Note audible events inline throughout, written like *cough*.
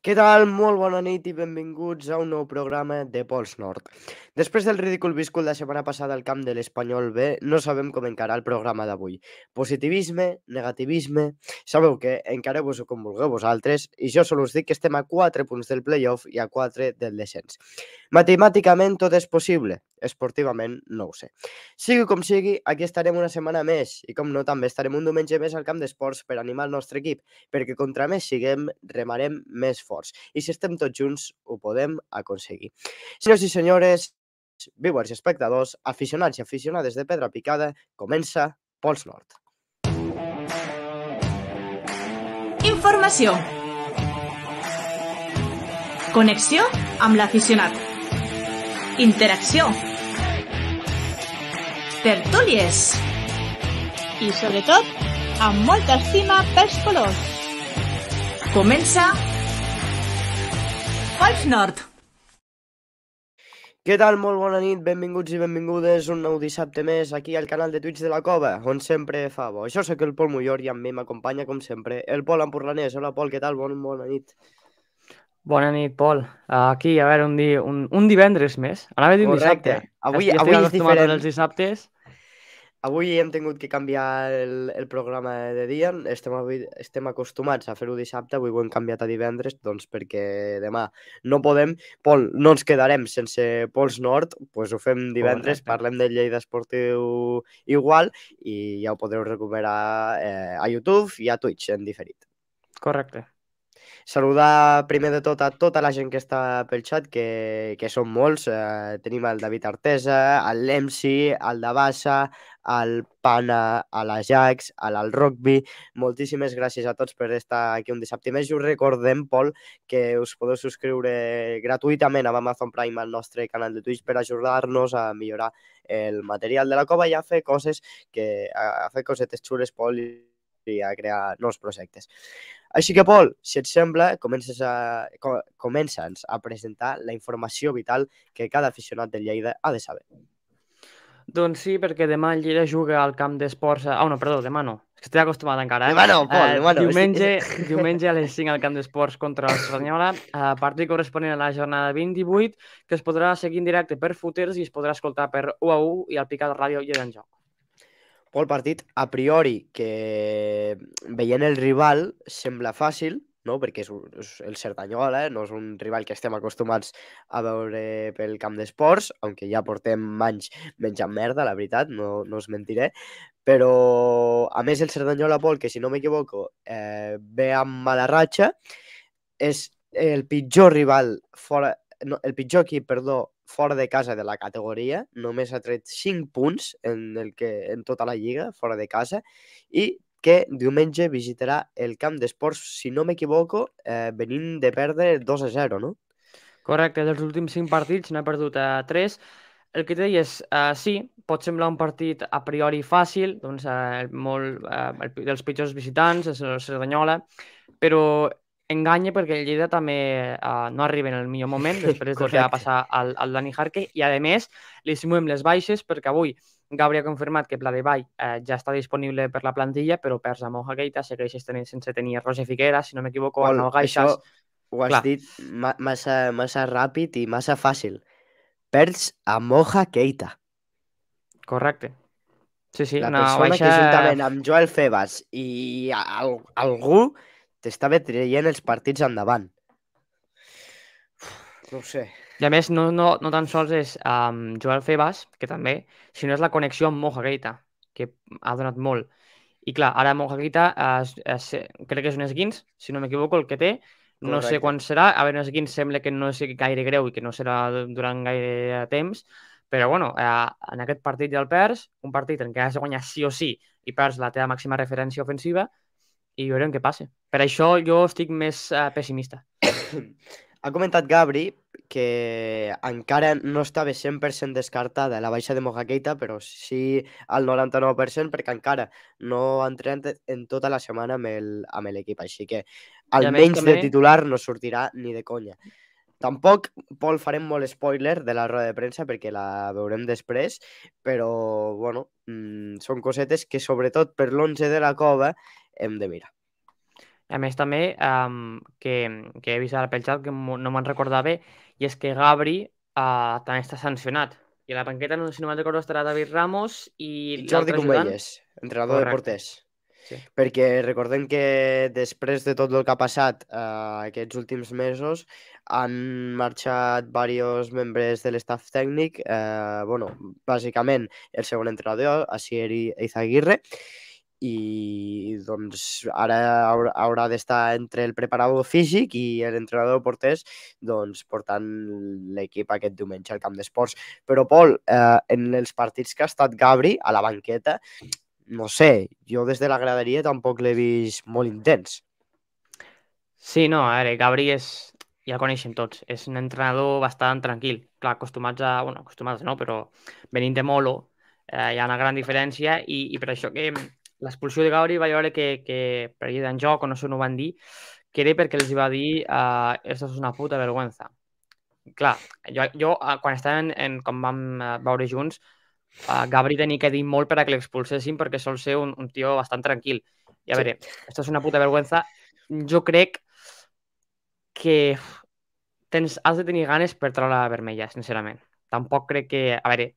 Què tal? Molt bona nit i benvinguts a un nou programa de Pols Nord. Després del ridícul viscut la setmana passada al camp de l'Espanyol B, no sabem com encarar el programa d'avui. Positivisme, negativisme... Sabeu que encareu-vos com vulgueu vosaltres i jo sol us dic que estem a 4 punts del playoff i a 4 del descens. Matemàticament tot és possible, esportivament no ho sé. Sigui com sigui, aquí estarem una setmana més i com no també estarem un diumenge més al camp d'esports per animar el nostre equip, perquè contra més siguem, remarem més forts. I si estem tots junts, ho podem aconseguir. Senyors i senyores, viewers i espectadors, aficionats i aficionades de Pedra Picada, comença Pols Nord. Informació. Connexió amb l'aficionat. Interacció. Tertúlies. i, sobretot, amb molta estima pels colors. Comença Pals Nord. Què tal? Molt bona nit, benvinguts i benvingudes un nou dissabte més aquí al canal de Twitch de la Cova, on sempre fa bo. Jo sóc el Pol Mullor i amb mi m'acompanya, com sempre, el Pol Empurlanès. Hola, Pol, què tal? Bon, bona nit. Bona nit, Pol. Aquí, a veure, un, di un, un divendres més. Anava a dir un Correcte. dissabte. Avui- avui és diferent. Els dissabtes. Avui hem tingut que canviar el, el programa de dia. Estem, avui, estem acostumats a fer-ho dissabte, avui ho hem canviat a divendres, doncs perquè demà no podem. Pol, no ens quedarem sense Pols Nord, doncs ho fem divendres, Correcte. parlem del Lleida Esportiu igual i ja ho podreu recuperar eh, a YouTube i a Twitch en diferit. Correcte. Saludar primer de tot a tota la gent que està pel xat, que, que són molts. Eh, tenim el David Artesa, el Lemsi, el Dabassa, el Pana, a l'Ajax, a l'Al Rugby. Moltíssimes gràcies a tots per estar aquí un dissabte més. I us recordem, Pol, que us podeu subscriure gratuïtament a Amazon Prime al nostre canal de Twitch per ajudar-nos a millorar el material de la cova i a fer coses que, a, fer cosetes xules, Pol, i, a crear nous projectes. Així que, Pol, si et sembla, comences a, co comença'ns a presentar la informació vital que cada aficionat del Lleida ha de saber. Doncs sí, perquè demà el Lleida juga al camp d'esports... a- Ah, no, perdó, demà no. És que estic acostumat encara, eh? Demà no, Pol, Eh, demà no. Diumenge, diumenge a les 5 al camp d'esports contra el Cerdanyola, eh, partit corresponent a la jornada 28, que es podrà seguir en directe per Footers i es podrà escoltar per 1 a 1 i al Picat Ràdio Lleida en joc. Pol, partit a priori que veient el rival sembla fàcil, no? perquè és, és el Cerdanyola, no és un rival que estem acostumats a veure pel camp d'esports, aunque ja portem anys menjant merda, la veritat, no, no us mentiré, però a més el Cerdanyola, Pol, que si no m'equivoco, eh, ve amb mala ratxa, és el pitjor rival fora, no, el pitjor equip, perdó, fora de casa de la categoria, només ha tret 5 punts en, el que, en tota la lliga, fora de casa, i que diumenge visitarà el camp d'esports, si no m'equivoco, eh, venint de perdre 2 a 0, no? Correcte, dels últims 5 partits n'ha perdut a 3. El que et deies, uh, sí, pot semblar un partit a priori fàcil, doncs uh, molt, uh, el, dels pitjors visitants, és el Cerdanyola, però enganya perquè el Lleida també uh, no arriba en el millor moment *laughs* després del que va passar al, al Dani Jarque i a més li simulem les baixes perquè avui Gabri ha confirmat que Pla de Vall eh, ja està disponible per la plantilla però perds a Moja Keita, segueixes tenint, sense tenir Roger Figuera, si no m'equivoco, Arnau això Gaixas... ho has clar. dit ma massa, massa ràpid i massa fàcil. Perds a Moja Keita, Correcte. Sí, sí, la una persona baixa... que juntament amb Joel Febas i al algú t'estava traient els partits endavant. Uf, No ho sé. I a més, no, no, no tan sols és um, Joel Febas, que també, sinó és la connexió amb Moja Keita, que ha donat molt. I clar, ara Moja Keita es, es, crec que és un esguins, si no m'equivoco, el que té. No sé Correcte. quan serà. A veure, un esguins sembla que no és gaire greu i que no serà durant gaire temps. Però, bueno, eh, en aquest partit ja el perds, un partit en què has de guanyar sí o sí i perds la teva màxima referència ofensiva i veurem què passa. Per això jo estic més eh, pessimista. *coughs* Ha comentat Gabri que encara no estava 100% descartada la baixa de Moja Keita, però sí al 99% perquè encara no ha entrenat en tota la setmana amb l'equip, així que almenys de també- titular no sortirà ni de conya. Tampoc, Pol, farem molt spoiler de la roda de premsa perquè la veurem després, però, bueno, mm, són cosetes que sobretot per l'11 de la cova hem de mirar. A més, també, um, que, que he vist ara pel xat, que no me'n recordava, i és que Gabri uh, també està sancionat. I a la banqueta, no, si no me'n recordo, estarà David Ramos i, I Jordi. Comelles, entrenador de Correcte. porters. Sí. Perquè recordem que després de tot el que ha passat eh, aquests últims mesos han marxat diversos membres de l'estaf tècnic, eh, bueno, bàsicament el segon entrenador, Asier Eizaguirre, i doncs ara haurà d'estar entre el preparador físic i l'entrenador de porters doncs, portant l'equip aquest diumenge al camp d'esports. Però, Pol, eh, en els partits que ha estat Gabri a la banqueta, no sé, jo des de la graderia tampoc l'he vist molt intens. Sí, no, a veure, Gabri és, ja el coneixem tots, és un entrenador bastant tranquil. Clar, acostumats a... Bueno, acostumats no, però venint de Molo eh, hi ha una gran diferència i, i per això que l'expulsió de Gabri va veure que, que per allà d'en joc, o no sé on ho van dir, que era perquè els va dir uh, esto es una puta vergüenza. Clar, jo, jo uh, quan estàvem, en, quan vam uh, veure junts, uh, Gabri tenia que dir molt per a que l'expulsessin perquè sol ser un, un tio bastant tranquil. I a Sí. veure, esto es una puta vergüenza, jo crec que tens, has de tenir ganes per treure la vermella, sincerament. Tampoc crec que... A veure,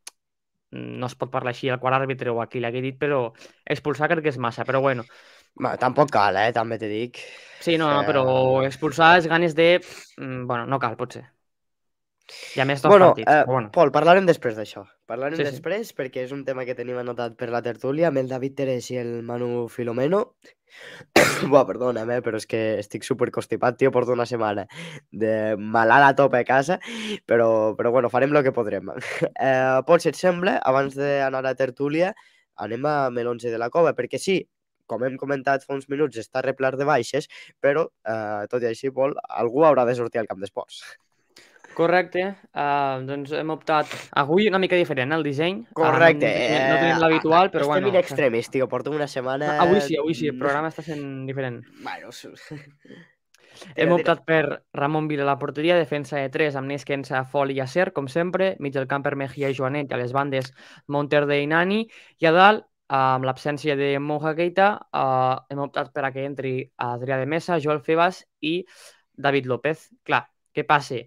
no es pot parlar així al quart àrbitre o a qui l'hagi dit, però expulsar crec que és massa. Però bueno, Ma, tampoc cal, eh, també te dic. sí, no, no, Eh, però expulsar és ganes de... mm, Bueno, no cal, potser. I a més, dos Bueno, partits. eh, bueno. Pol, parlarem després d'això. Parlarem Sí, sí. després perquè és un tema que tenim anotat per la tertúlia amb el David Teres i el Manu Filomeno. *coughs* Buah, perdona'm, eh, però és que estic super constipat, tio, porto una setmana de malalt a tope a casa, però, però bueno, farem el que podrem. *laughs* Eh, Pol, si et sembla, abans d'anar a la tertúlia, anem amb l'11 de la cova, perquè sí, com hem comentat fa uns minuts, està replar de baixes, però, eh, tot i així, Pol, algú haurà de sortir al camp d'esports. Correcte. Uh, doncs hem optat... Avui una mica diferent, eh, el disseny. Correcte. no, no, no tenim l'habitual, però Estem bueno. in extremis, tio. Porto una setmana... Avui sí, avui sí, el no- programa està sent diferent. Bueno, *laughs* Hem Tira, optat per Ramon Vila a la porteria, defensa de 3 amb Nesquensa, Fol i Acer, com sempre, mig del camp per Mejía i Joanet, i a les bandes Monterde i Nani, i a dalt, amb l'absència de Moja Keita, uh, hem optat per a que entri Adrià de Mesa, Joel Febas i David López. Clar, què passa?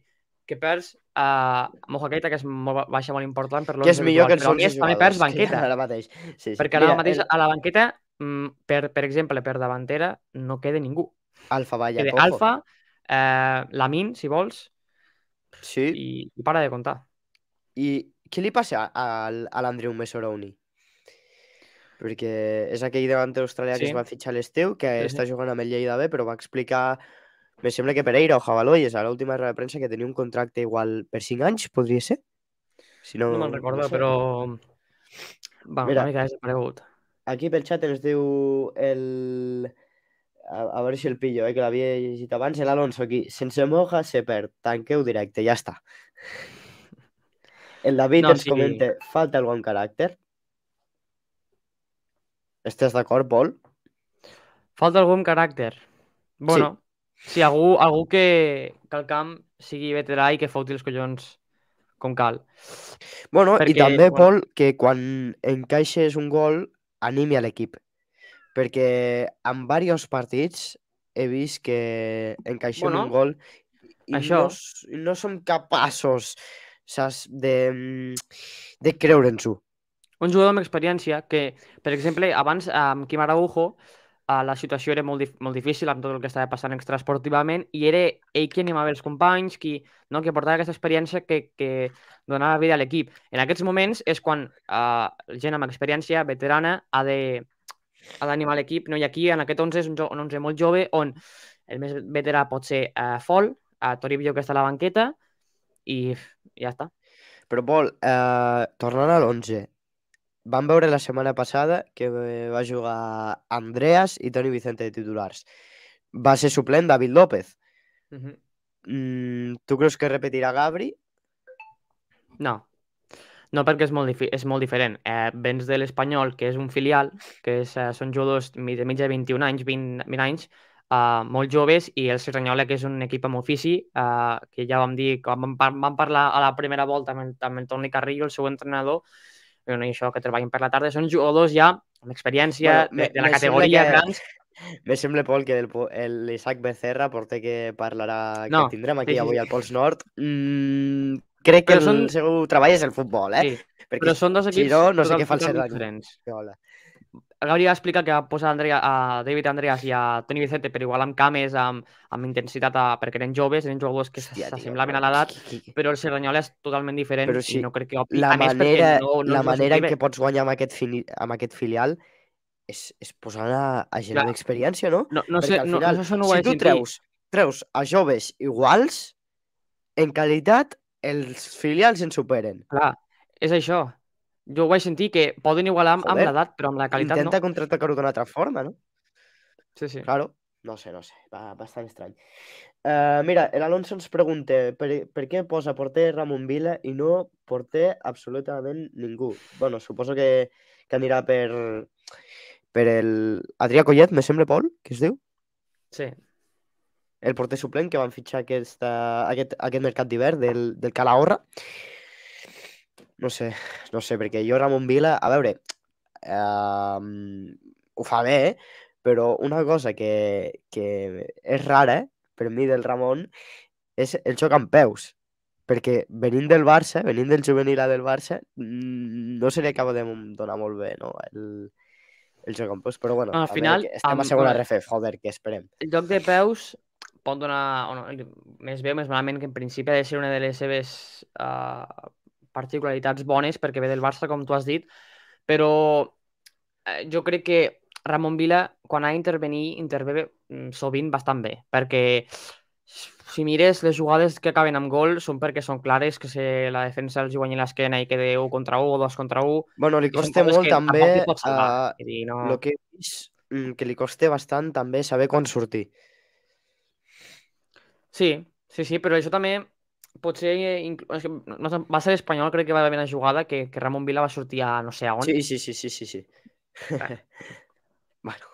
Que perds uh, Moja Keita, que és molt, ba- baixa molt important per que és millor que els però a 11 més també jugadors. perds que banqueta. Ara mateix. Sí, sí. Perquè ara Mira, mateix el a la banqueta, mm, per, per exemple, per davantera, no queda ningú. Alfa Valla Queda Cojo. Alfa, eh, Lamin, si vols, Sí. i, i para de comptar. I què li passa al- a l'Andreu Mesoroni? Perquè és aquell davanter australià que Sí. es va fitxar a l'estiu, que Sí, sí. està jugant amb el Lleida B, però va explicar, me sembla que Pereira o Jabaloyes, a l'última roda de premsa, que tenia un contracte igual per 5 anys, podria ser? Si no, No me'n recordo, sé. però... Va, Mira. una mica desaparegut. Aquí pel xat ens diu el... A, a veure si el pillo, eh, que l'havia llegit abans. L'Alonso aquí. Sense moja se perd. Tanqueu directe, ja està. El David No, ens sí. comenta, falta algun caràcter? Estàs d'acord, Pol? Falta algun caràcter. Bueno, sí, algú, algú que, que al camp sigui veterà i que foti els collons com cal. Bueno, i Perquè, també, bueno. Pol, que quan encaixes un gol, animi a l'equip. Perquè en diversos partits he vist que encaixem Bueno, un gol i això. no, no som capaços saps, de, de creure'ns-ho. Un jugador amb experiència que, per exemple, abans amb Quim Araujo eh, la situació era molt, dif molt difícil amb tot el que estava passant extraesportivament i era ell qui animava els companys, qui, no, que portava aquesta experiència que, que donava vida a l'equip. En aquests moments és quan eh, gent amb experiència veterana ha de ha d'animar l'equip, no? i aquí en aquest 11 és un, un 11 molt jove on el més veterà pot ser uh, Fol, uh, Toribio que està a la banqueta i ja està. Però, Pol, eh, tornant a l'11, vam veure la setmana passada que eh, va jugar Andreas i Toni Vicente de titulars. Va ser suplent David López. Uh -huh. Mm, tu creus que repetirà Gabri? No. No, perquè és molt, és molt diferent. Eh, vens de l'Espanyol, que és un filial, que és, eh, són jugadors de mitja de 21 anys, 20, 20 anys, eh, molt joves, i el Serranyola, que és un equip amb ofici, eh, que ja vam dir, quan vam, par vam parlar a la primera volta amb el, amb el Toni Carrillo, el seu entrenador, bueno, i això, que treballen per la tarda, són jugadors ja amb experiència Bueno, de, de la categoria que- grans, *laughs* Me sembla, Pol, que l'Isaac Becerra, porter que parlarà, No, que tindrem aquí sí, sí, avui al Pols Nord, mm, crec que Però el són- seu treball és el futbol, eh? Sí, Perquè però són dos si equips no, no sé què fa el. El Gabri va explicar que va posar Andrea, a David Andreas i a Toni Vicente per igual amb cames, amb, amb intensitat, a, perquè eren joves, eren jugadors que s'assemblaven a però l'edat, però el Cerdanyola és totalment diferent Però i si no crec que. La a manera, no, no la manera en què pots guanyar amb aquest, fili, amb aquest filial és, és posar a, a gent amb experiència, no? No, no Perquè sé, al no, final, no, això no ho si tu treus, treus a joves iguals, en qualitat, els filials ens superen. Clar, és això. Jo ho vaig sentir que poden igualar amb, amb l'edat, però amb la qualitat Intenta no. contraatacar-ho d'una altra forma, no? Sí, sí. Claro, no sé, no sé, va bastant estrany. Uh, mira, l'Alonso ens pregunta per, per què posa porter Ramon Vila i no porter absolutament ningú. bueno, suposo que, que anirà per, per el Adrià Collet, me sembla, Pol, que es diu? sí. El porter suplent que van fitxar aquesta, aquest, aquest mercat d'hivern del, del Calahorra. No sé, no sé, perquè jo Ramon Vila, a veure, uh, ho fa bé, eh? però una cosa que, que és rara eh, per mi del Ramon és el xoc amb peus. Perquè venint del Barça, venint del juvenil A del Barça, mm, no se li acaba de donar molt bé no? el, el joc amb peus. Però bueno, Al final, veure, estem amb- a segona RFF, joder, que esperem. El joc de peus pot donar, o no, més bé o més malament, que en principi ha de ser una de les seves uh, particularitats bones, perquè ve del Barça, com tu has dit, però eh, jo crec que Ramon Vila, quan ha d'intervenir, intervé mm, sovint bastant bé, perquè si mires les jugades que acaben amb gol són perquè són clares, que se la defensa els guanyi l'esquena i quede 1 contra 1 o 2 contra 1. Bueno, li costa molt també, pots salvar. uh, dir, no... el que vist, mm, que li costa bastant també saber quan sortir. Sí, sí, sí, però això també potser inclu- és que no, va ser l'Espanyol, crec que va haver una jugada que, que Ramon Vila va sortir a no sé a on. Sí, sí, sí, sí, sí, sí. *laughs* bueno,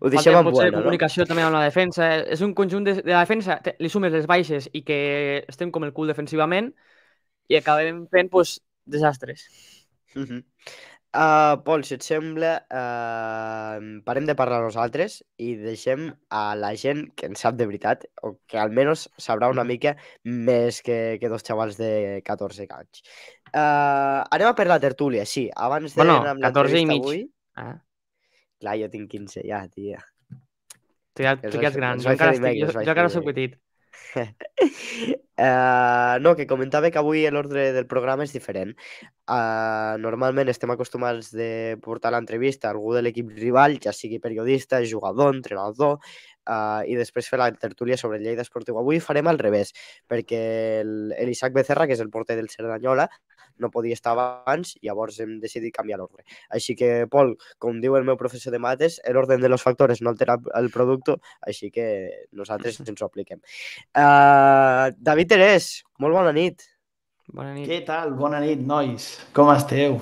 ho deixem en bueno, no? comunicació també amb la defensa. eh, És un conjunt de, de la defensa, li sumes les baixes i que estem com el cul defensivament i acabem fent pues, desastres. Uh -huh. Uh, Pol, si et sembla, uh, parem de parlar nosaltres i deixem a la gent que en sap de veritat, o que almenys sabrà una Mhm. mica més que, que dos xavals de 14 anys. Uh, anem a per la tertúlia, sí. Abans de Bueno, amb 14 i mig. avui... Ah, Clar, jo tinc 15 ja, tia. tu ja, tu ja ets gran, jo encara, estic, jo, jo encara soc petit. Uh, *laughs* no, que comentava que avui l'ordre del programa és diferent. Uh, normalment estem acostumats de portar l'entrevista a algú de l'equip rival, ja sigui periodista, jugador, entrenador, uh, i després fer la tertúlia sobre el Lleida Esportiu. Avui farem al revés, perquè l'Isaac Becerra, que és el porter del Cerdanyola, no podia estar abans, llavors hem decidit canviar l'ordre. Així que, Pol, com diu el meu professor de mates, l'ordre de los factores no altera el producte, així que nosaltres *laughs* ens ho apliquem. Uh, David Terés, molt bona nit. Bona nit. Què tal? Bona nit, nois. Com esteu?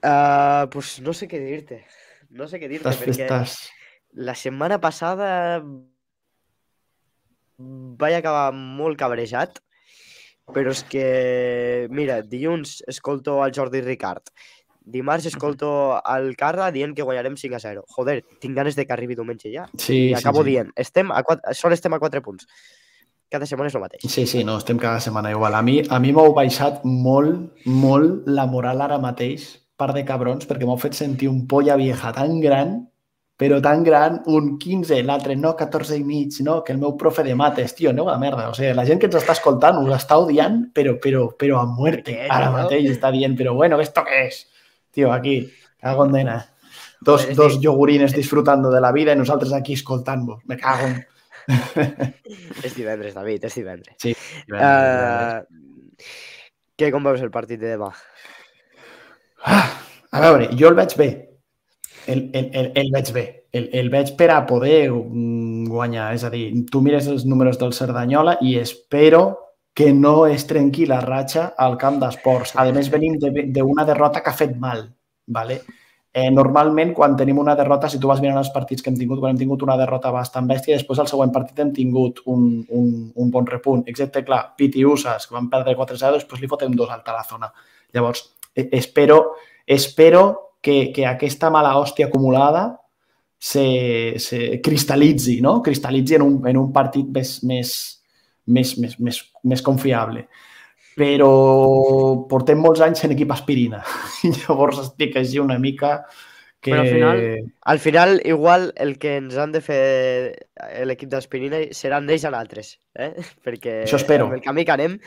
Uh, pues no sé què dir-te. No sé què dir-te, perquè festes. la setmana passada vaig acabar molt cabrejat, però és que, mira, dilluns escolto al Jordi Ricard, dimarts escolto al Carra dient que guanyarem 5 a 0. Joder, tinc ganes de que arribi diumenge ja. Sí, I sí, acabo sí. dient, estem a 4, sol estem a 4 punts. Cada setmana és el mateix. Sí, sí, no, estem cada setmana igual. A mi, a mi m'heu baixat molt, molt la moral ara mateix, par de cabrons, perquè m'heu fet sentir un polla vieja tan gran, però tan gran, un 15, l'altre no, 14 i mig, no, que el meu profe de mates, tio, aneu a la merda. O sigui, la gent que ens està escoltant us està odiant, però, però, però a muerte. Ara mateix està dient, però bueno, ¿esto qué es? Tio, aquí, cago en nena. Dos, és dos yogurines disfrutando de la vida i nosaltres aquí escoltant-vos. Me cago en... *laughs* és divendres, David, és divendres. Sí. Uh, què, com veus el partit de demà? Ah, a veure, jo el veig bé. El, el, el, el veig bé. El, el veig per a poder mm, guanyar. És a dir, tu mires els números del Cerdanyola i espero que no es trenqui la ratxa al camp d'esports. A més, venim de- d'una derrota que ha fet mal. ¿vale? Eh, normalment, quan tenim una derrota, si tu vas mirant els partits que hem tingut, quan hem tingut una derrota bastant bèstia, després al següent partit hem tingut un, un, un bon repunt. Excepte, clar, Piti Usas, que van perdre 4-0, després li fotem dos alta a la zona. Llavors, eh, espero, espero que, que aquesta mala hòstia acumulada se, se cristal·litzi, no? Cristal·litzi en un, en un partit més, més, més, més, més, més confiable. Però portem molts anys en equip aspirina. *laughs* I llavors estic així una mica que... Però al final- Al final, igual, el que ens han de fer l'equip d'Aspirina seran ells a altres, eh? *laughs* Perquè Això espero. amb el camí que anem...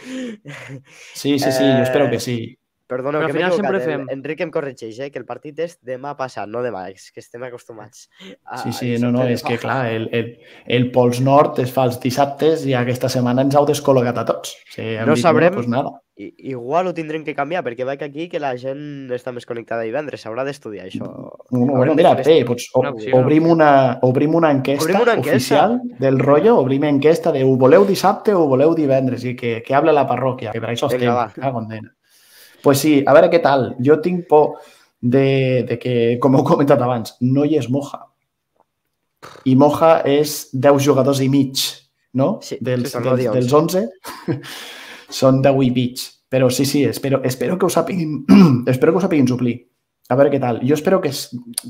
Sí, sí, sí, jo espero Eh, que sí. Però al que m'he final equivocat. sempre el- fem- Enric em corregeix, eh? que el partit és demà passat, no demà, és que estem acostumats. A, Sí, a sí, dir no, no, és que clar, el, el, el Pols Nord es fa els dissabtes i aquesta setmana ens heu descol·locat a tots. O sigui, No dit, sabrem- Bueno, pues nada. I, igual ho tindrem que canviar, perquè veig aquí que la gent està més connectada divendres, s'haurà d'estudiar això. Bueno, Haurem bueno, mira, bé, doncs, o, Una opció, una obrim, una, obrim una enquesta Obrim una enquesta. oficial del rotllo, obrim enquesta de ho voleu dissabte o ho voleu divendres i que, que hable la parròquia, que per això Vinga, estem. va. Cago en dena. Pues sí, a veure què tal. Jo tinc por de, de que, com heu comentat abans, no hi és Moja. I Moja és 10 jugadors i mig, no? Sí, dels, sí, dels, dels 11 *laughs* són 10 i mig. Però sí, sí, espero, espero que ho sàpiguin, *clears throat* espero que ho sàpiguin suplir. A veure què tal. Jo espero que,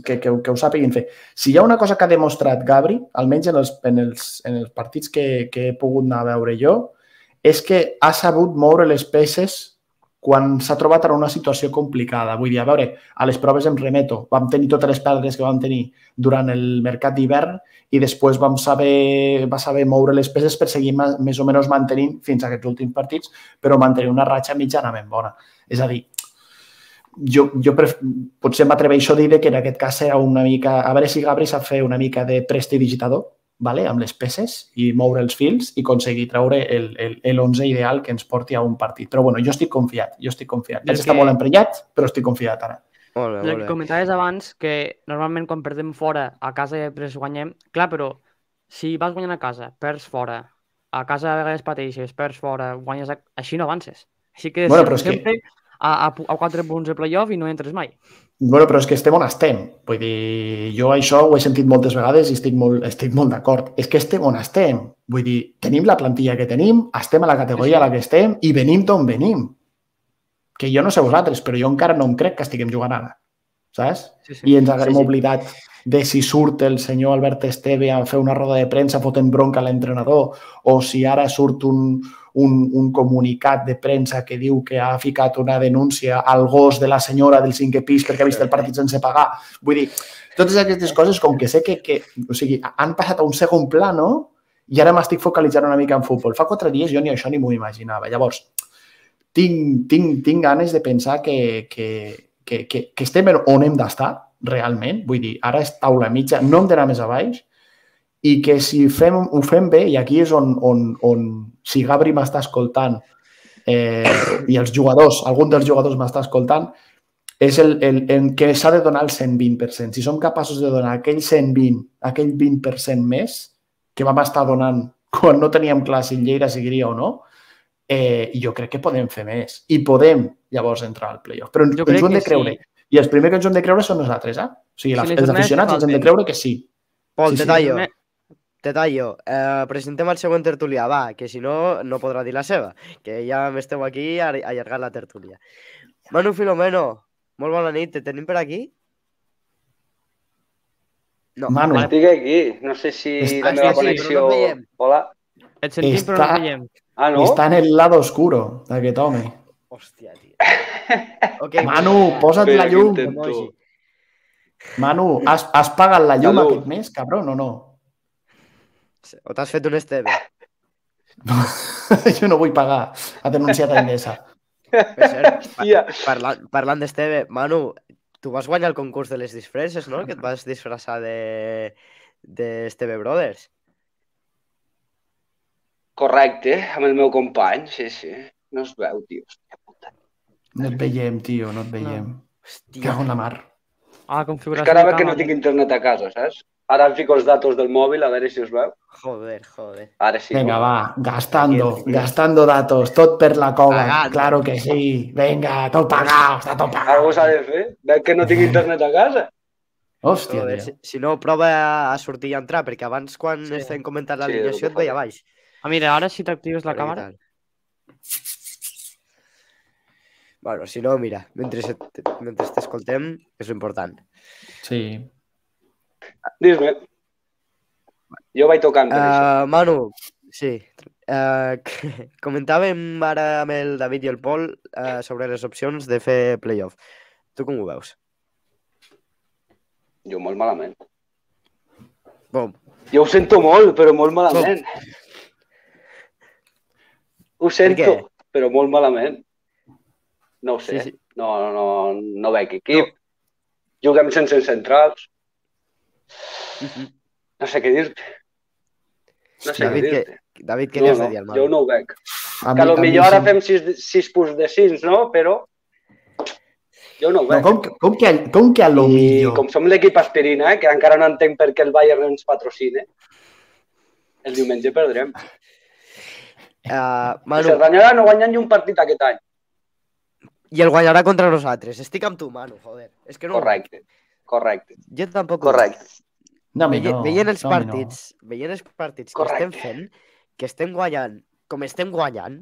que, que, que ho sàpiguin fer. Si hi ha una cosa que ha demostrat Gabri, almenys en els, en els, en els partits que, que he pogut anar a veure jo, és que ha sabut moure les peces quan s'ha trobat en una situació complicada. Vull dir, a veure, a les proves em remeto. Vam tenir totes les pèrdues que vam tenir durant el mercat d'hivern i després vam saber, va saber moure les peces per seguir més o menys mantenint fins a aquests últims partits, però mantenir una ratxa mitjanament bona. És a dir, jo, jo pref... potser m'atreveixo a dir que en aquest cas serà una mica... A veure si Gabri sap fer una mica de prestidigitador, vale? amb les peces i moure els fils i aconseguir treure el, el, el 11 ideal que ens porti a un partit. Però bueno, jo estic confiat, jo estic confiat. Vaig estar que- molt emprenyat, però estic confiat ara. Molt bé, El molt bé. comentaves abans, que normalment quan perdem fora, a casa i després guanyem, clar, però si vas guanyant a casa, perds fora, a casa a vegades pateixes, perds fora, guanyes... A... Així no avances. Així que, Bueno, però és que- sempre a, a, a 4 punts de playoff i no entres mai. Bueno, però és que estem on estem. Vull dir, jo això ho he sentit moltes vegades i estic molt, estic molt d'acord. És que estem on estem. Vull dir, tenim la plantilla que tenim, estem a la categoria a la que estem i venim d'on venim. Que jo no sé vosaltres, però jo encara no em crec que estiguem jugant ara. Saps? Sí, sí. I ens haguem Sí, sí. oblidat de si surt el senyor Albert Esteve a fer una roda de premsa fotent bronca a l'entrenador o si ara surt un, un, un comunicat de premsa que diu que ha ficat una denúncia al gos de la senyora del cinquè pis perquè ha vist el partit sense pagar. Vull dir, totes aquestes coses, com que sé que, que o sigui, han passat a un segon pla, no? I ara m'estic focalitzant una mica en futbol. Fa quatre dies jo ni això ni m'ho imaginava. Llavors, tinc, tinc, tinc ganes de pensar que, que, que, que, que estem on hem d'estar, realment. Vull dir, ara és taula mitja, no hem d'anar més a baix i que si fem, ho fem bé, i aquí és on, on, on si Gabri m'està escoltant eh, i els jugadors, algun dels jugadors m'està escoltant, és el, el, el que s'ha de donar el 120%. Si som capaços de donar aquell 120, aquell 20% més que vam estar donant quan no teníem clar si Lleida seguiria o no, eh, jo crec que podem fer més. I podem, llavors, entrar al playoff. Però ens, Jo ens ho hem de creure. sí. I els primers que ens ho hem de creure són nosaltres, eh? O sigui, Si la, els aficionats ens hem de creure que sí. Pol, Sí, sí, te tallo. Eh, presentem el següent tertulià, va, que si no, no podrà dir la seva, que ja m'esteu aquí a- allargant la tertúlia. Manu Filomeno, molt bona nit, te tenim per aquí? No, Manu, Vale. Estic aquí. No sé si Està- la meva sí, sí, no. Hola. Et sentim però no Està- veiem. Ah, no? està en el lado oscuro d'aquest home. hòstia, tio. *laughs* Okay, Manu, posa't Espera, la llum. Manu, has, has pagat la llum Salut. aquest mes, cabron, o no? O t'has fet un esteve? *laughs* jo no vull pagar. Ha denunciat a Endesa. Hòstia. parlant, parlant d'esteve, Manu, tu vas guanyar el concurs de les disfresses, no? Que et vas disfressar de d'Esteve Brothers. Correcte, amb el meu company, sí, sí. No es veu, tio. No et veiem, tio, no et veiem. Hòstia. Cago en la mar. Ah, la És configuració que ara que no tinc internet a casa, saps? Ara em fico els datos del mòbil, a veure si us veu. Joder, joder. Ara sí. Venga, no? va, gastando, gastando datos, tot per la cova. Pagant. Claro que sí. Venga, tot pagat, està tot Algo s'ha pagat. de fer. Veig que no tinc internet a casa. Hòstia, Joder, si, si no, prova a sortir i entrar, perquè abans quan Sí. estem comentant Sí, l'alineació el et veia baix. Ah, mira, ara si t'actives la càmera... Bueno, si no, mira, mentre, mentre t'escoltem, és important. Sí. Dis-me. Jo vaig tocant. Uh, Manu, sí. Uh, *laughs* comentàvem ara amb el David i el Pol uh, sobre les opcions de fer playoff. Tu com ho veus? Jo molt malament. Bom, Jo ho sento molt, però molt malament. Ho sento, però molt malament. No ho sé. Sí, sí. No, no, no, no veig equip. Juguem sense centrals. No sé què dir-te. No sé David, què dir-te. David, què No, li has no, de dir al jo Manu? no ho veig. A Que a lo a millor ara sí. fem sis, sis punts de sis, no? Però jo no ho No, veig. com, que- com, que, com que a lo I millor? com som l'equip aspirina, eh, que encara no entenc per què el Bayern ens patrocina, el diumenge perdrem. Uh, El Manu, Cerdanyola no guanya ni un partit aquest any. i el guanyarà contra nosaltres. Estic amb tu, Manu, joder. És que no... Correcte, correcte, Jo tampoc correcte. No, Veient, no. veient els no, partits, veient els partits que Correcte. estem fent, que estem guanyant, com estem guanyant,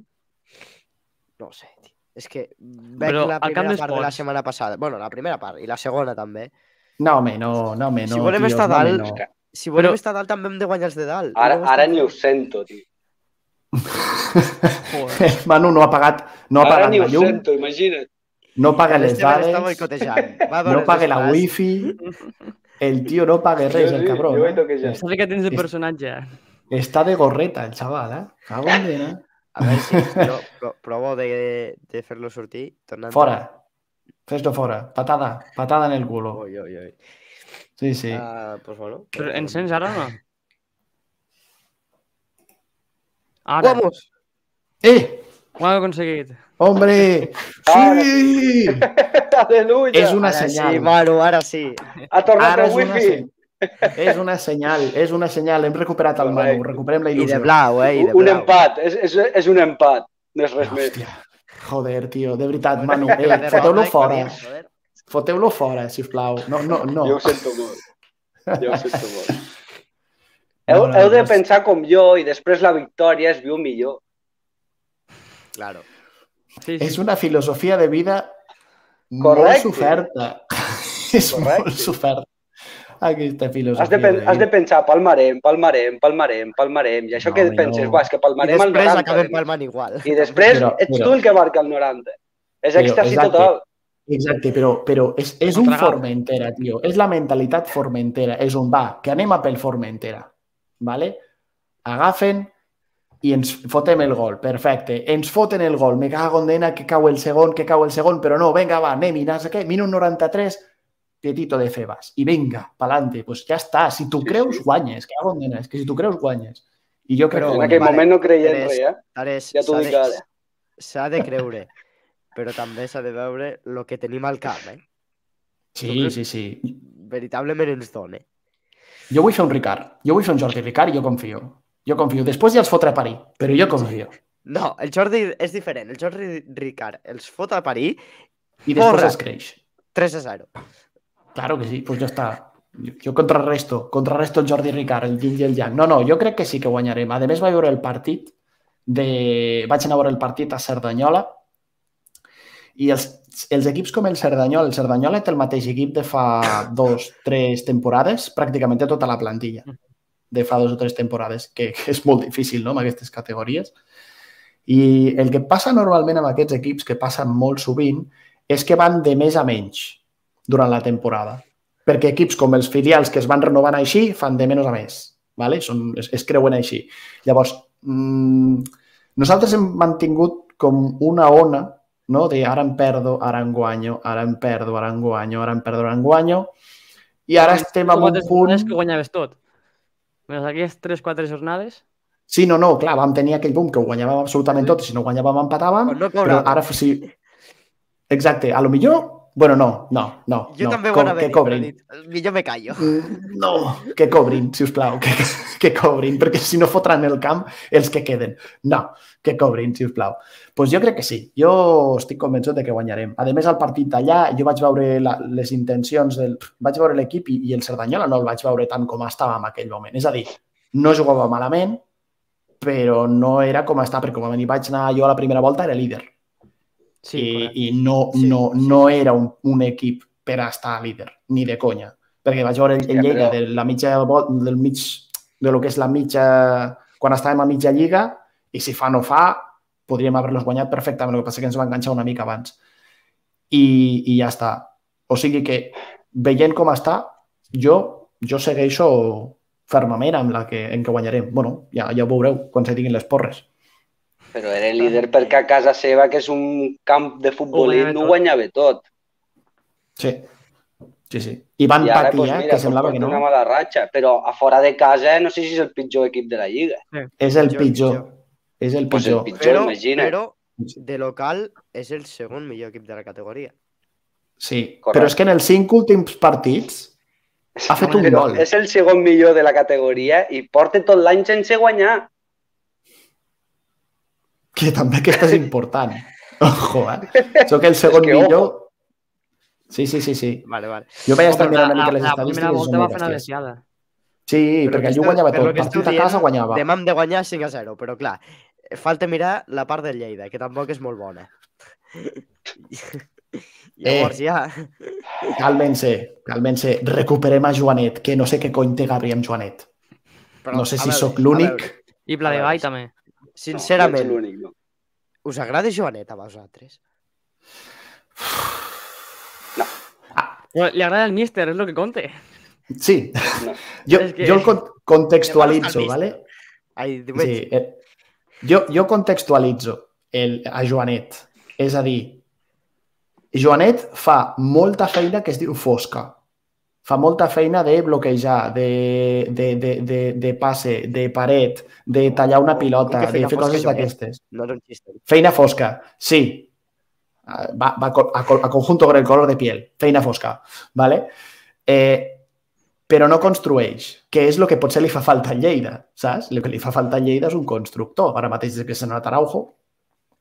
no ho sé, tio. És que veig Però la primera part de la setmana passada. Bueno, la primera part i la segona també. No. no, home, no, no, home, no. Si volem tios, estar no, dalt, no. Si volem Però- estar dalt també hem de guanyar els de dalt. Ara, No ho ara ni ho sento, tio. *laughs* Manu no ha pagat, no ha Ara pagat ni la ho llum, sento, imagina't. no paga les dades, boicotejant. Va a no paga la wifi, *laughs* el tio no paga res, el cabrón. Vaig eh? toquejant. Saps que tens de És- personatge? Està de gorreta, el xaval, eh? Cago en dena. A veure si jo pro, provo de, de fer-lo sortir. Tornant Fora. Fes-lo fora. Patada. Patada en el culo. Sí, sí. Ah, pues bueno. Però pues- encens ara no? Ara. Vamos! Eh! Ho hem aconseguit. Hombre! Ara *laughs* Sí! Aleluia! És una Ara senyal. sí, Manu, ara sí. Ha tornat Ara el una, wifi. se... és una senyal, és una senyal. Hem recuperat el Manu, recuperem la I de il·lusió. blau, eh? I de Un blau. empat, és, és, és un empat. No és res més. Hòstia. Joder, tio, de veritat, Manu. *laughs* Eh, foteu-lo i fora. joder. Foteu-lo fora, sisplau. No, no, no. Jo ho sento molt. Jo ho sento molt. *laughs* Heu, heu de pensar com jo i després la victòria es viu millor. Claro. Sí, sí. És una filosofia de vida Correcte. *laughs* molt soferta. és Correcte. molt soferta. Aquesta filosofia Has de, pen has de pensar palmarem, palmarem, palmarem, palmarem. I això No, que home, penses, no. va, és que I palmarem al després 90. acabem de- palmant igual. I després Però- ets però- tu el que marca el 90. És èxtasi exacte. total. Exacte, però, però és, és un. Formentera, tio. És la mentalitat Formentera. És un va, que anem a pel Formentera. Vale? Agafen i ens fotem el gol. Perfecte. Ens foten el gol. Me cago en dena que cau el segon, que cau el segon, però no, venga, va, anem i no sé què. Minut 93, petito de febas. I venga, pa'lante. Pues ja està. Si tu Sí, creus, sí. guanyes. Cago en dena. És que si tu creus, guanyes. I jo crec Però que En aquell moment no creia en res, eh? Ares, Ja t'ho s'ha dic de- ara. S'ha de creure, però també s'ha de veure el que tenim al camp, eh? Sí, sí, sí. Veritablement ens dona. Jo vull fer un Ricard. Jo vull fer un Jordi Ricard i jo confio. Jo confio. Després ja els fotré a parir, però jo confio. No, el Jordi és diferent. El Jordi Ricard els fot a parir I després Porra. es creix. 3 a 0. Claro que sí, pues ja està. Jo, jo contrarresto, contrarresto el Jordi Ricard, el yin i el yang. No, no, jo crec que sí que guanyarem. A més, vaig veure el partit de... Vaig anar a veure el partit a Cerdanyola i els, els equips com el Cerdanyola, el Cerdanyola té el mateix equip de fa dos, tres temporades, pràcticament té tota la plantilla de fa dos o tres temporades, que, que és molt difícil, no?, amb aquestes categories. I el que passa normalment amb aquests equips, que passa molt sovint, és que van de més a menys durant la temporada. Perquè equips com els filials que es van renovant així fan de menys a més. ¿vale? Són, es, es creuen així. Llavors, mmm, nosaltres hem mantingut com una ona no? de ara em perdo, ara em guanyo, ara em perdo, ara em guanyo, ara em perdo, ara em guanyo, i ara estem en un punt... que guanyaves tot. Menys aquelles 3-4 jornades. Sí, no, no, clar, vam tenir aquell boom que ho guanyàvem absolutament tot i si no guanyàvem empatàvem, no però ara sí... Exacte, a lo millor... Bueno, no, no, no. Jo no. també ho anava a dir, millor me callo. Mm, No, que cobrin, si us plau, que, que cobrin, perquè si no fotran el camp els que queden. No, que cobrin, si us plau. pues jo crec que sí, jo estic convençut de que guanyarem. A més, al partit d'allà jo vaig veure la, les intencions del... Vaig veure l'equip i, i el Cerdanyola no el vaig veure tant com estava en aquell moment. És a dir, no jugava malament, però no era com està, perquè quan hi vaig anar jo a la primera volta era líder. Sí, I, correcte. i no, Sí, no, sí. no era un, un equip per a estar líder, ni de conya. perquè vaig veure el, el Lleida de la mitja del mig, de lo que és la mitja... quan estàvem a mitja lliga i si fa no fa, podríem haver-los guanyat perfectament, el que passa que ens va enganxar una mica abans. I, i ja està. O sigui que, veient com està, jo, jo segueixo fermament amb la que, en què guanyarem. bueno, ja, ja ho veureu quan se diguin les porres. Però era líder perquè a casa seva, que és un camp de futbolí, no ho guanyava tot. Sí, sí, sí. I van I ara, patir, doncs, eh, mira, que semblava que no. una mala ratxa. Però a fora de casa, no sé si és el pitjor equip de la Lliga. És el Pitjor, pitjor. pitjor. És el Pues el pitjor. pitjor, Però, imagina. però de local és el segon millor equip de la categoria. Sí, Correcte. però és que en els cinc últims partits ha fet un Però gol. és el segon millor de la categoria i porta tot l'any sense guanyar. Que també aquesta és important. *laughs* Ojo, eh? Soc el segon que, millor. ojo. Sí, sí, sí, sí. Vale, vale. Jo vaig estar mirant una mica les la primera estadístiques volta va fer una. Sí, Però perquè que allò esteu- guanyava tot. Partit a casa guanyava. Demà hem de guanyar 5 a 0, però clar, falta mirar la part del Lleida, que tampoc és molt bona. *laughs* Llavors ja... Càlmense, càlmense. Recuperem a Joanet, que no sé què cony té Gabri amb Joanet. Però, No sé si veure, sóc l'únic. I Pla de sí. també. Sincerament, No l'únic, no. us agrada Joanet a vosaltres? Però li agrada el míster, és el que conte. Sí, No. jo, És que- jo el con- contextualitzo, Demà està el ¿vale? Ai. Sí, eh, jo, jo contextualitzo el, a Joanet. És a dir, Joanet fa molta feina que es diu fosca. Fa molta feina de bloquejar, de, de, de, de, de passe, de paret, de tallar una pilota, que de feina fer fosca, coses Joanet? d'aquestes. No era un xiste. Feina fosca, sí. Ah, Va, va a, a conjunto con el color de piel. Feina fosca, ¿vale? Eh, però no construeix, que és el que potser li fa falta a Lleida, saps? El que li fa falta a Lleida és un constructor. Ara mateix que se n'ha Araujo,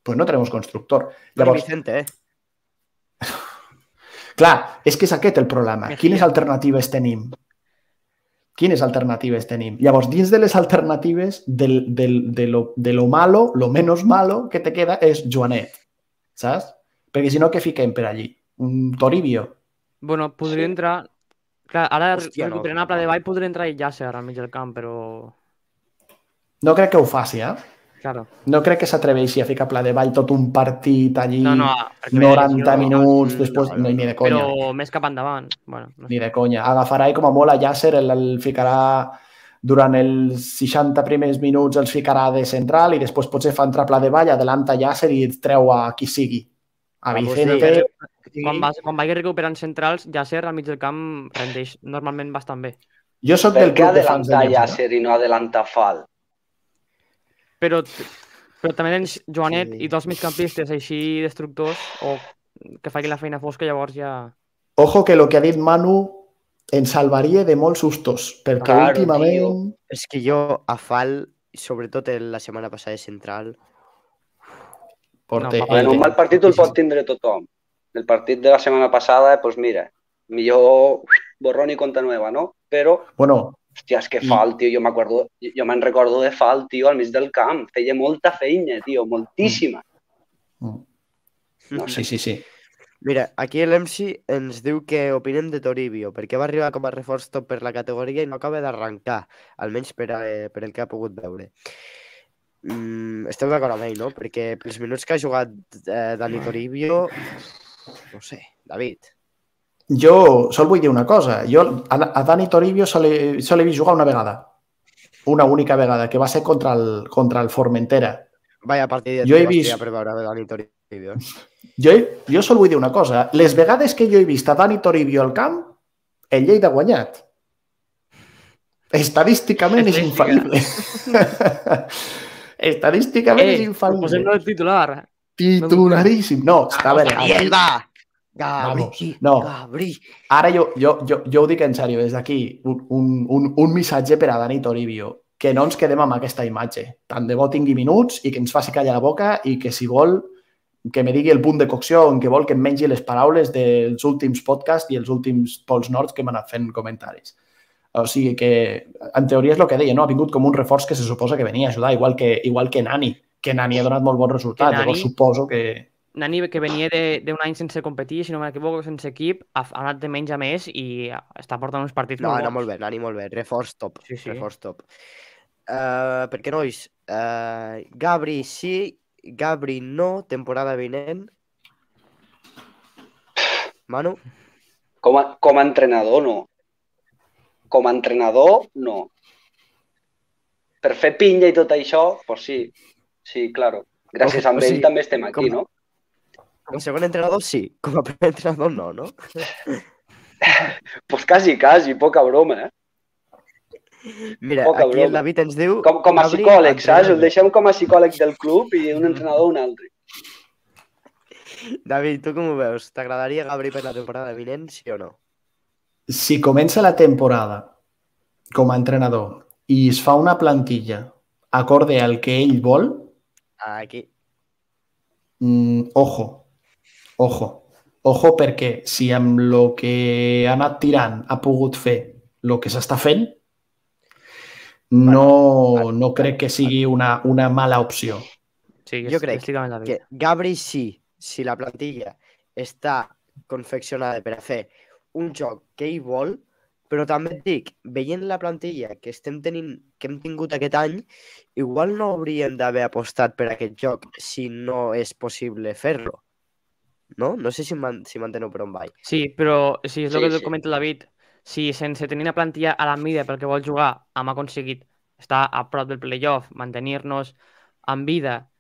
pues no tenemos constructor. Llavors, Vicente, eh? *laughs* clar, és que és aquest el problema. Quines alternatives tenim? Quines alternatives tenim? Llavors, dins de les alternatives, del, del, de, lo, de lo malo, lo menos malo que te queda és Joanet, saps? Perquè si no, què fiquem per allí? Un Toribio? Bueno, podria Sí. entrar... Clar, ara Hòstia, no, recuperant a Pla de Vall podria entrar i Yasser al mig del camp, però... No crec que ho faci, eh? Claro. No crec que s'atreveixi a ficar Pla de Vall tot un partit allí, No, no, perquè 90 no, minuts, no, després... no, No, ni de conya. Però més cap endavant. Bueno, no sé. Ni de conya. Agafarà i com a molt a Yasser el, el ficarà durant els 60 primers minuts els ficarà de central i després potser fa entrar Pla de Vall, adelanta Yasser i et treu a qui sigui. A Ah, pues Vicente... Quan, vas, quan vagi recuperant centrals, Yasser al mig del camp rendeix normalment bastant bé. Jo sóc Per del què club de fans de Yasser. Yasser i no adelantar Fal? Però, però també tens Joanet Sí. i dos migcampistes així destructors o que facin la feina fosca, llavors ja... Ojo que lo que ha dit Manu ens salvaria de molts sustos, perquè Claro, últimament... És que jo a Fal, sobretot la setmana passada de central, Porte, No, En un mal partit el pot tindre tothom. El partit de la setmana passada, doncs mira, millor borrón i conta nueva, no? Però, Bueno, hòstia, és que I- Fal, tio, jo m'acordo, jo me'n recordo de Fal, tio, al mig del camp. Feia molta feina, tio, moltíssima. mm, No sé. sí, sí, sí. Mira, aquí l'EMSI ens diu que opinem de Toribio, perquè va arribar com a reforç top per la categoria i no acaba d'arrencar, almenys per, a, per el que ha pogut veure. Mm, esteu d'acord amb ell, no? Perquè pels minuts que ha jugat eh, Dani Toribio, no sé, David. Jo sol vull dir una cosa. Jo a, a Dani Toribio se l'he vist jugar una vegada. Una única vegada, que va ser contra el, contra el Formentera. Vaya partit Jo he vist- per veure de Dani Toribio. Jo, he- jo sol vull dir una cosa. Les vegades que jo he vist a Dani Toribio al camp, el Lleida ha guanyat. Estadísticament és infal·lible. *laughs* Estadísticament és infal·lible. posem-lo de titular. Titularíssim. No, està bé. I ell va! Gabri, Vamos, no. Gabri. Ara jo, jo, jo, jo ho dic en sèrio, des d'aquí, un, un, un, missatge per a Dani Toribio, que no ens quedem amb aquesta imatge. Tant de bo tingui minuts i que ens faci callar la boca i que si vol que me digui el punt de cocció en què vol que em mengi les paraules dels últims podcasts i els últims Pols Nords que m'han anat fent comentaris. O sigui que, en teoria és el que deia, no? ha vingut com un reforç que se suposa que venia a ajudar, igual que, igual que Nani, que Nani ha donat molt bon resultat. Nani- Llavors suposo que... Nani, que venia de- d'un any sense competir, si no m'equivoco, sense equip, ha, ha anat de menys a més i està portant uns partits No, molt bons. molt bé, Nani, molt bé. Reforç top. Sí, sí. Reforç top. Uh, perquè, nois, uh, Gabri sí, Gabri no, temporada vinent. Manu? Com a, com a entrenador, no. Com a entrenador, no. Per fer pinya i tot això, pues sí. Sí, claro. Gràcies a o ell sigui, també estem aquí, com- no? Com a segon entrenador sí, com a primer entrenador no, no? *laughs* Pues quasi, quasi, poca broma, eh? Mira, Poca aquí el broma. David ens diu... Com, com a psicòleg, saps? El deixem com a psicòleg del club i un entrenador un altre. David, tu com ho veus? T'agradaria Gabri per la temporada vinent, sí o no? Si comença la temporada com a entrenador i es fa una plantilla acorde al que ell vol, Aquí. mm, ojo, ojo, ojo perquè si amb lo que ha anat tirant ha pogut fer el que s'està fent, no, no crec que sigui una, una mala opció. Sí, Jo crec el. Que Gabri sí, si la plantilla està confeccionada per a fer un joc que ell vol, però també et dic, veient la plantilla que estem tenint, que hem tingut aquest any, igual no hauríem d'haver apostat per aquest joc si no és possible fer-lo. No? No sé si m'en- si m'enteneu per on vaig. Sí, però sí, és el Sí, que sí. comenta el David. Si sense tenir una plantilla a la mida pel que vol jugar hem aconseguit estar a prop del playoff, mantenir-nos en vida,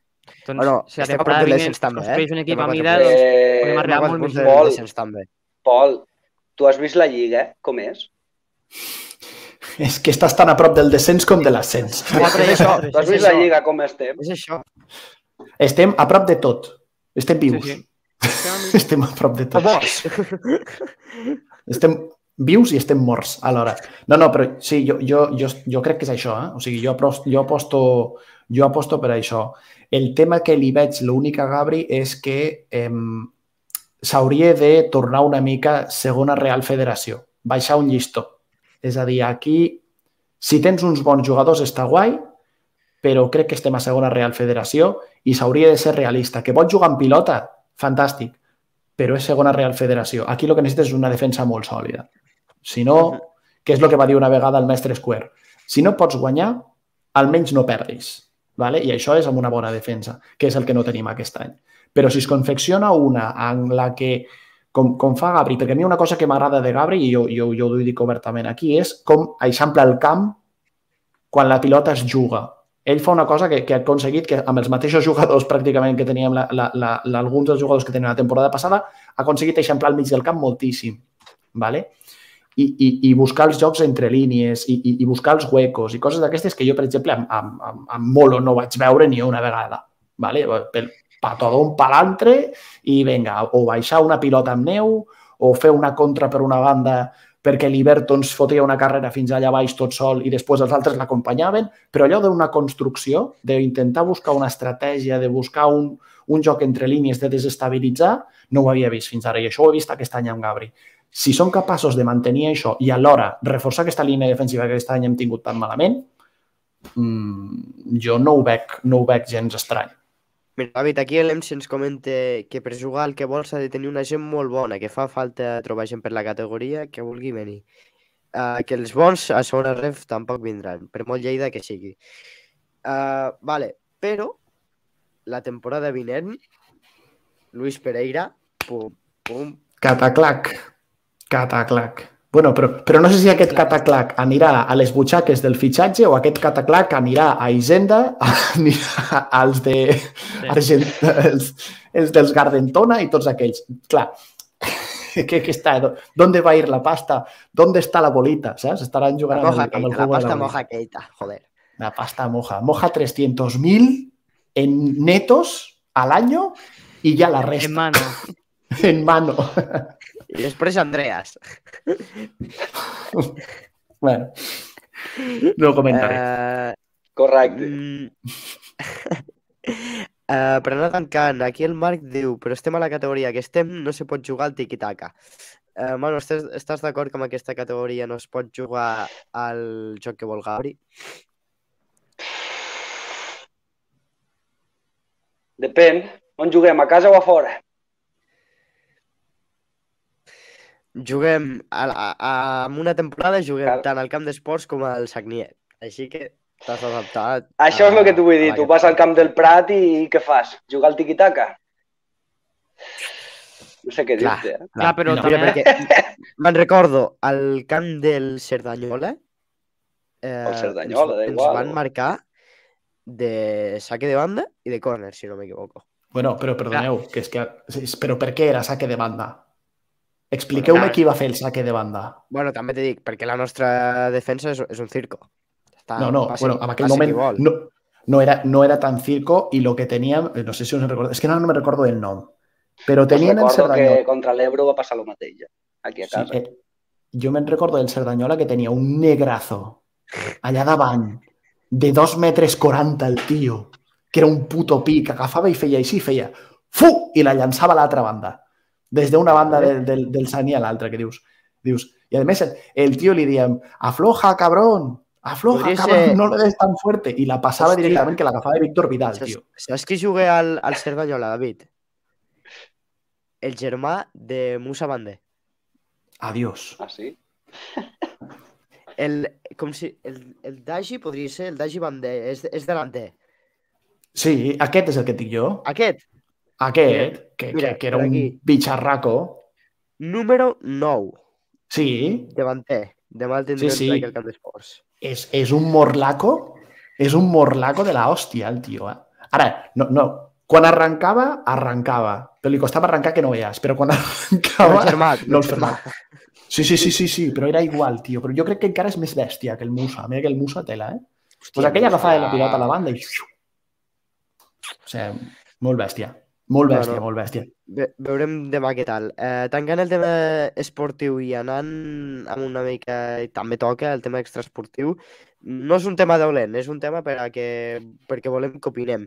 doncs Bueno, si la estem a prop temporada del vinent descens també, eh? un equip a mida, punts. doncs Eh, podem arribar Quatre molt més. Pol. també. Pol, tu has vist la Lliga, com és? És que estàs tan a prop del descens com de l'ascens. Quatre és això, *laughs* Tu has és vist la Lliga com estem? és això. Estem a prop de tot. Estem vius. Sí, sí. *laughs* Estem a prop de tot. morts. *laughs* Estem vius i estem morts alhora. No, no, però sí, jo, jo, jo, jo crec que és això. Eh? O sigui, jo, aposto, jo, aposto, jo aposto per això. El tema que li veig, l'únic a Gabri, és que eh, s'hauria de tornar una mica segona Real Federació, baixar un llistó. És a dir, aquí, si tens uns bons jugadors està guai, però crec que estem a segona Real Federació i s'hauria de ser realista. Que pots jugar en pilota? Fantàstic però és segona Real Federació. Aquí el que necessites és una defensa molt sòlida. Si no, que és el que va dir una vegada el mestre Square, si no pots guanyar, almenys no perdis. Vale? I això és amb una bona defensa, que és el que no tenim aquest any. Però si es confecciona una en la que, com, com fa Gabri, perquè a mi una cosa que m'agrada de Gabri, i jo, jo, jo ho dic obertament aquí, és com eixampla el camp quan la pilota es juga. Ell fa una cosa que, que ha aconseguit que amb els mateixos jugadors pràcticament que teníem la, la, la, alguns dels jugadors que teníem la temporada passada, ha aconseguit eixamplar al mig del camp moltíssim. ¿vale? I, i, i buscar els jocs entre línies i, i, i buscar els huecos i coses d'aquestes que jo, per exemple, amb, amb, amb, amb Molo no vaig veure ni una vegada. ¿vale? Pel patadón palantre i venga, o baixar una pilota amb neu o fer una contra per una banda perquè l'Iberton es fotia una carrera fins allà baix tot sol i després els altres l'acompanyaven, però allò d'una construcció, d'intentar buscar una estratègia, de buscar un, un joc entre línies, de desestabilitzar, no ho havia vist fins ara i això ho he vist aquest any amb Gabri. Si són capaços de mantenir això i alhora reforçar aquesta línia defensiva que aquest any hem tingut tan malament, mmm, jo no ho veig, no ho veig gens estrany. Mira, David, aquí l'EMS ens comenta que per jugar al que vols s'ha de tenir una gent molt bona, que fa falta trobar gent per la categoria que vulgui venir. Uh, que els bons a segona ref tampoc vindran, per molt lleida que sigui. Uh, vale, però la temporada vinent, Luis Pereira, pum, pum, Cataclac. Cataclac. Bueno, però, però no sé si aquest cataclac anirà a les butxaques del fitxatge o aquest cataclac anirà a Hisenda, *laughs* anirà als de Argent, els, els dels Gardentona i tots aquells. Clar, *laughs* que, que està, ¿dónde va a ir la pasta? ¿Dónde está la bolita? ¿Sabes? Estarán la amb moja el, la pasta la moja queita, joder. La pasta moja. Moja 300.000 en netos al año y ya la En resta mano. en mano. *laughs* I després Andreas. *laughs* Bueno, no comentaré. Uh, Correcte. Mm. *laughs* Uh, per anar tancant, aquí el Marc diu però estem a la categoria que estem, no se pot jugar al tiki-taka. Uh, Manu, estàs, estàs d'acord que amb aquesta categoria no es pot jugar al joc que vol Gabri? Depèn. On juguem, a casa o a fora? Juguem, a, a, a, en una temporada juguem Cal- tant al camp d'esports com al Sagnier. Així que t'has adaptat Això és el que t'ho vull dir. a Tu vas al camp. del Prat i què fas? Jugar al tiquitaca? No sé què Clar. dir-te, eh? Clar, però no, també... Perquè *laughs* me'n recordo, al camp del Cerdanyola, eh, El Cerdanyola, da ens, igual, ens van o- marcar de saque de banda i de córner, si no m'equivoco. Bueno, però perdoneu, que és que... Però per què era saque de banda? Expliqueu-me Bueno, qui va fer el saque de banda. Bueno, també t'he dic, perquè la nostra defensa és, és un circo. Està, No, no, passi- bueno, en aquell moment no, no, era, no era tan circo i lo que teníem, eh, no sé si us recordo, és que no, no me recordo el nom, però tenien el Recordo Cerdanyola. que contra l'Ebro va passar el mateix, aquí a Sí, casa. eh, jo me'n recordo del Cerdanyola que tenia un negrazo allà davant, de 2 metres 40 el tio, que era un puto pic, agafava i feia així, feia fu! i la llançava a l'altra banda. Des d'una banda del, del, del Sani a l'altra, que dius, dius. I a més, el, el tio li diem, afloja, cabrón, afloja, Podria cabrón, ser- no le des tan fuerte. I la passava Hòstia. directament, que l'agafava Víctor Vidal, Saps, tio. saps qui juga al, al Cerdanyola, David? El germà de Musa Bandé. Adiós. Ah, sí? El, com si, el, el Daji podria ser el Daji Bandé, és, és delanter. Sí, aquest és el que dic jo. Aquest, Aquest, que, Mira, que, que era un aquí. bicharraco. número 9, Sí, davanter. Demà el tindrem Sí, sí. al camp d'esports. és, és un morlaco, és un morlaco de la hòstia, el tio. Eh? Ara, no, no, quan arrencava, arrencava. Però li costava arrencar que no veies, però quan El *laughs* arrencava... germà, no el el germà. Sí, sí, sí, sí, sí, però era igual, tio. Però jo crec que encara és més bèstia que el Musa. Mira que el Musa tela, eh? Pues aquell agafava la pilota a la banda i... O sigui, molt bèstia. Molt bèstia, no. molt bèstia. Ve veurem demà què tal. Eh, tancant el tema esportiu i anant amb una mica, i també toca el tema extraesportiu, no és un tema dolent, és un tema per a que, perquè volem que opinem.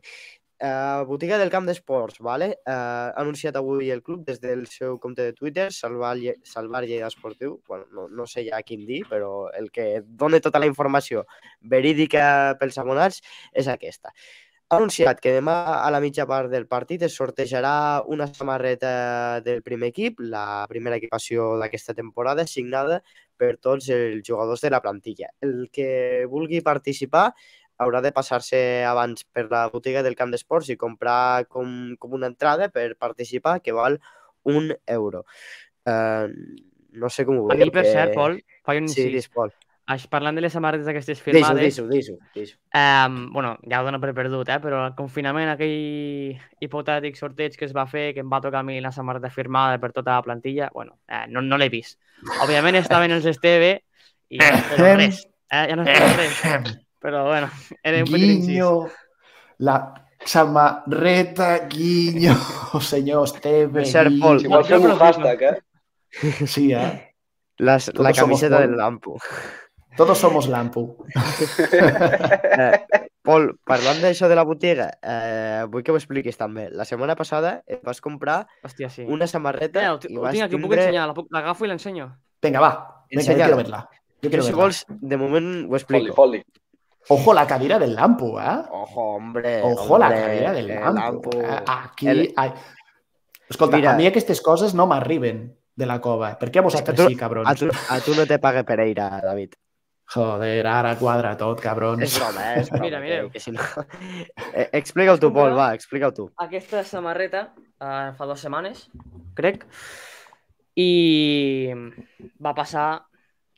Eh, botiga del camp d'esports, vale? eh, ha anunciat avui el club des del seu compte de Twitter, Salvar, Lle- Salvar Lleida Esportiu, bueno, no, no sé ja quin dir, però el que dona tota la informació verídica pels abonats és aquesta ha anunciat que demà a la mitja part del partit es sortejarà una samarreta del primer equip, la primera equipació d'aquesta temporada, signada per tots els jugadors de la plantilla. El que vulgui participar haurà de passar-se abans per la botiga del camp d'esports i comprar com, com una entrada per participar que val un euro. Uh, no sé com ho A mi, per cert, Pol, faig un Sí, incís. dis, Pol. Aix, parlant de les samarretes aquestes firmades, dis-ho, dis-ho. dis-ho. Um, bueno, ja ho dono per perdut, eh? però el confinament, aquell hipotètic sorteig que es va fer, que em va tocar a mi la samarreta firmada per tota la plantilla, bueno, eh, no, no l'he vist. Òbviament *laughs* estaven els Esteve i ja no espero res, eh? ja no espero res, però bueno, era un petit incís. Guinyo, la samarreta Guinyo, *laughs* senyor Esteve. Per cert, Pol, Si vols fem un hashtag, eh? Sí, eh? Las, la camiseta del Lampo. Todos somos Lampu. *laughs* Eh, Pol, parlant d'això de la botiga, eh, vull que ho expliquis també. La setmana passada et vas comprar Hòstia, sí. una samarreta Mira, ho, ho vas tinc aquí, ho puc ensenyar, l'agafo i l'ensenyo. Venga, va. Venga, yo quiero verla. Yo Jo, quiero si verla. vols, de moment ho Foli, explico. foli. Ojo la cadira del Lampu, ¿eh? Ojo, hombre. Ojo la cadira del el Lampu. Lampo. eh? Aquí... El- Hay... Escolta, Mira. a mi aquestes coses no m'arriben de la cova. Per què a vosaltres tu- sí, cabrons? A tu, a tu no te paga Pereira, David. Joder, ara quadra tot, cabrons. És broma, eh? És broma. Mira, mireu. Que, que si no... *laughs* eh, explica-ho tu, Pol, va, explica-ho tu. Aquesta samarreta eh, fa dues setmanes, crec, i va passar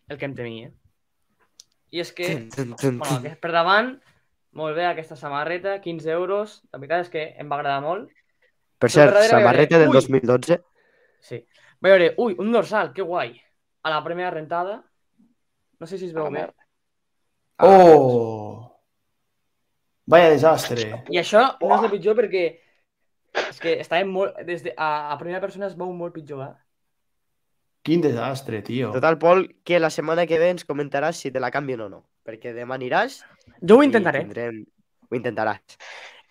el que em temia. I és que, bueno, que per davant, molt bé aquesta samarreta, 15 euros, la veritat és que em va agradar molt. Per cert, samarreta veure- del Ui! 2012. Sí. Vaig veure, ui, un dorsal, que guai. A la primera rentada, no sé si es veu bé. Oh! Vaya desastre. I això no és el pitjor perquè és que estava molt... Des de, a, a primera persona es veu molt pitjor, eh? Quin desastre, tio. Total, Pol, que la setmana que ve ens comentaràs si te la canvien o no. Perquè demà aniràs Jo ho intentaré. tindrem... Ho intentaràs.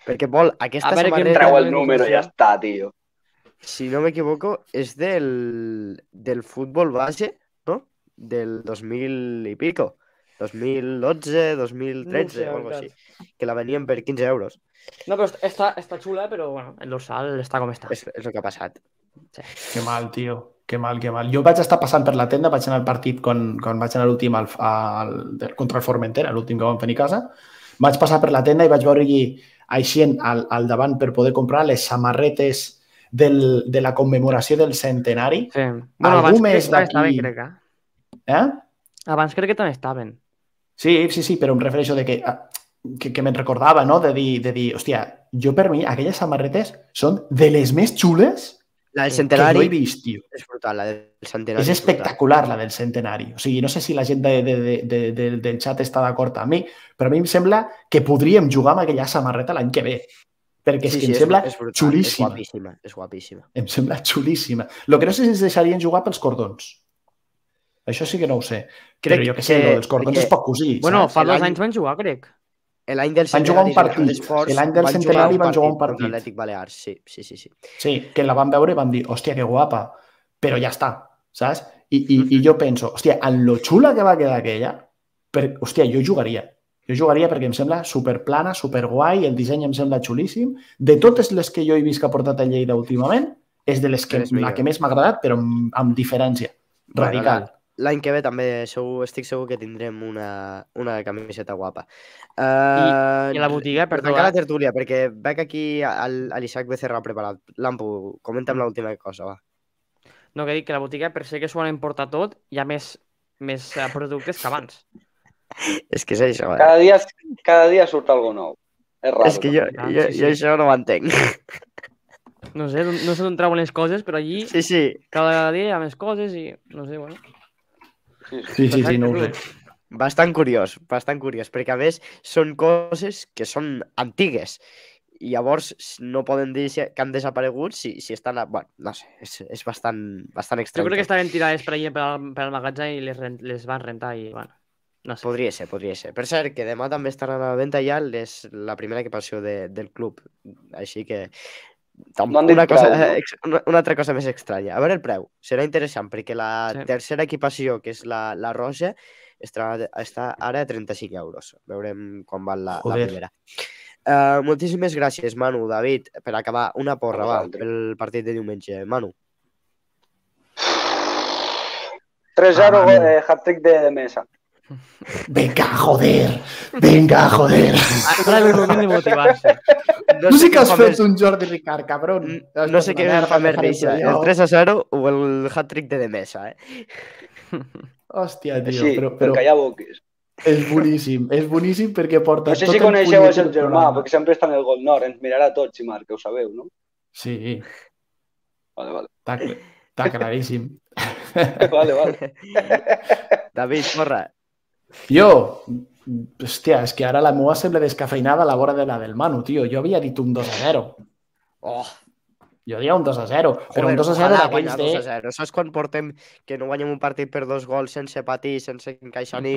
Perquè, Pol, aquesta A veure samarreta, Treu el número i ja està, tio. si no m'equivoco, és del, del futbol base? Del 2000 i pico. 2012, 2013 sé, o algo així. veritat. Que la venien per 15 euros. No, però està, està xula, però bueno, el dorsal està com està. És, és el que ha passat. Que mal, tio. Que mal, que mal. Jo vaig estar passant per la tenda, vaig anar al partit quan, quan vaig anar l'últim al, al, del- contra el Formentera, l'últim que vam fer a casa. Vaig passar per la tenda i vaig veure allí així en- al, al davant per poder comprar les samarretes del, de la commemoració del centenari. Sí. Bueno, Algú més d'aquí- crec, eh? Abans crec que també estaven. Sí, sí, sí, però em refereixo de que, ah, que, que me'n recordava, no? De dir, de dir, hòstia, jo per mi aquelles samarretes són de les més xules La del que jo centenari he vist, tio. és brutal, la del centenari És brutal. espectacular la del centenari. O sigui, no sé si la gent de, de, de, de, de, del xat està d'acord amb mi, però a mi em sembla que podríem jugar amb aquella samarreta l'any que ve. Perquè és que em sembla és brutal, xulíssima. És guapíssima, és guapíssima. Em sembla xulíssima. El que no sé si ens deixarien jugar pels cordons. Això sí que no ho sé. Crec però jo que sé, que- lo dels cordons perquè- és poc cosí. Bueno, saps? fa dos anys van jugar, crec. L'any del Van jugar un partit. d'esports L'any del centenari van jugar un partit. l'Atlètic Balears, sí, sí, sí. sí. Sí, que la van veure i van dir, hòstia, que guapa, però ja està, saps? I, i, i jo penso, hòstia, en lo xula que va quedar aquella, per, hòstia, jo jugaria. Jo jugaria perquè em sembla superplana, superguai, el disseny em sembla xulíssim. De totes les que jo he vist que ha portat a Lleida últimament, és de les que, la que més m'ha agradat, però amb, amb diferència. Radical. Bueno, L'any que ve també segur, estic segur que tindrem una, una camiseta guapa. Uh, I a la botiga, per tancar la eh? tertúlia, perquè veig aquí l'Isaac Becerra preparat. Lampo, comenta'm l'última cosa, va. No, que dic que la botiga, per ser que s'ho han importat tot, hi ha més, més eh, productes que abans. *laughs* És que és això, eh? Cada dia, cada dia surt algo nou. És raro. És que jo, Ah, jo, sí, jo sí. això no ho entenc. No sé, no sé d'on treuen les coses, però allí Sí, sí, cada dia hi ha més coses i no sé, bueno. Sí, sí. Sí, no ho sé. bastant curiós, bastant curiós, perquè a més són coses que són antigues i llavors no poden dir si- que han desaparegut si, si estan... A... Bueno, no sé, és, és bastant, bastant Jo estrany. crec que estaven tirades per allà per al, per al magatzem i les, rent, les van rentar i, bueno, no sé. Podria ser, podria ser. Per cert, que demà també estaran a la venda ja les, la primera equipació de, del club. Així que... tam- No una, cosa, preu, no? ex- una, altra cosa més estranya. A veure el preu. Serà interessant perquè la Sí. tercera equipació, que és la, la roja, està, està ara a 35 euros. Veurem quan val la, la primera. Uh, moltíssimes gràcies, Manu, David, per acabar. Una porra, va, pel partit de diumenge. Manu. 3-0, Ah, eh, hat-trick de, de mesa. Venga, joder! Venga, joder! És de motivar-se. No sí sé que has fet un Jordi Ricard, cabron. Mm, No sé què em fa més risa, el 3 a 0 o el hat-trick de Demesa, eh? *laughs* Hòstia, tio, Així, però, per però callar boques. és boníssim, és boníssim perquè porta No sé si coneixeu el seu germà, perquè sempre està en el Gol Nord. Ens mirarà a tots, si marca, ho sabeu, no? Sí, Vale, vale. està, cl- està claríssim. *laughs* Vale, vale. *laughs* David, porra. Jo, hòstia, és que ara la meua sembla descafeinada a la vora de la del Manu, tio. Jo havia dit un 2 a 0. Oh, Jo diria un 2 a 0, però un joder, 2 a 0 ojalà d'aquells de... 2 a 0. Això és quan portem que no guanyem un partit per dos gols sense patir, sense encaixar ni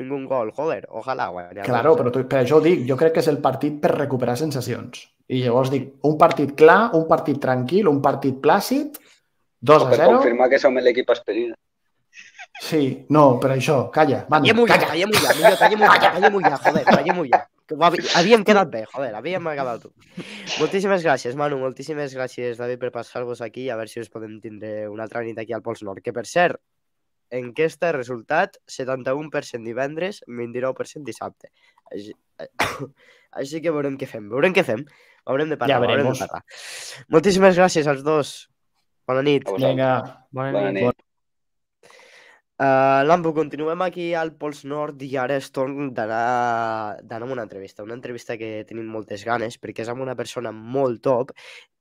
ningú gol. Joder, ojalà guanyar. Claro, però tu, per això ho dic, jo crec que és el partit per recuperar sensacions. I llavors dic, un partit clar, un partit tranquil, un partit plàcid, 2 O a per 0. confirmar que som l'equip aspirina. Sí, no, per això, calla, Manu, Tallem-ho ja, calla. tallem-ho ja, millor, tallem-ho ja, tallem-ho ja, joder, tallem-ho ja. Que Havíem quedat bé, joder, havíem acabat tu. Moltíssimes gràcies, Manu, moltíssimes gràcies, David, per passar-vos aquí, a veure si us podem tindre una altra nit aquí al Pols Nord. Que, per cert, enquesta, resultat, 71% divendres, 29% dissabte. Així, així que veurem què fem, veurem què fem. Haurem de parlar, Ja haurem de parlar. Moltíssimes gràcies als dos. Bona nit. Vinga, Bona Bona nit. nit. Uh, Lambo, continuem aquí al Pols Nord i ara és torn d'anar amb una entrevista. Una entrevista que tenim moltes ganes perquè és amb una persona molt top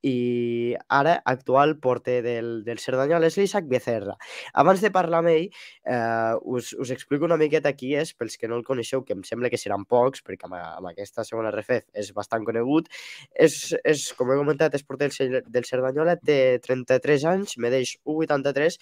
i ara actual porter del, del Cerdanyol és l'Isaac Becerra. Abans de parlar amb ell, eh, us, us explico una miqueta qui és, pels que no el coneixeu, que em sembla que seran pocs, perquè amb, amb aquesta segona refez és bastant conegut. És, és com he comentat, és porter del Cerdanyola, té 33 anys, medeix 1,83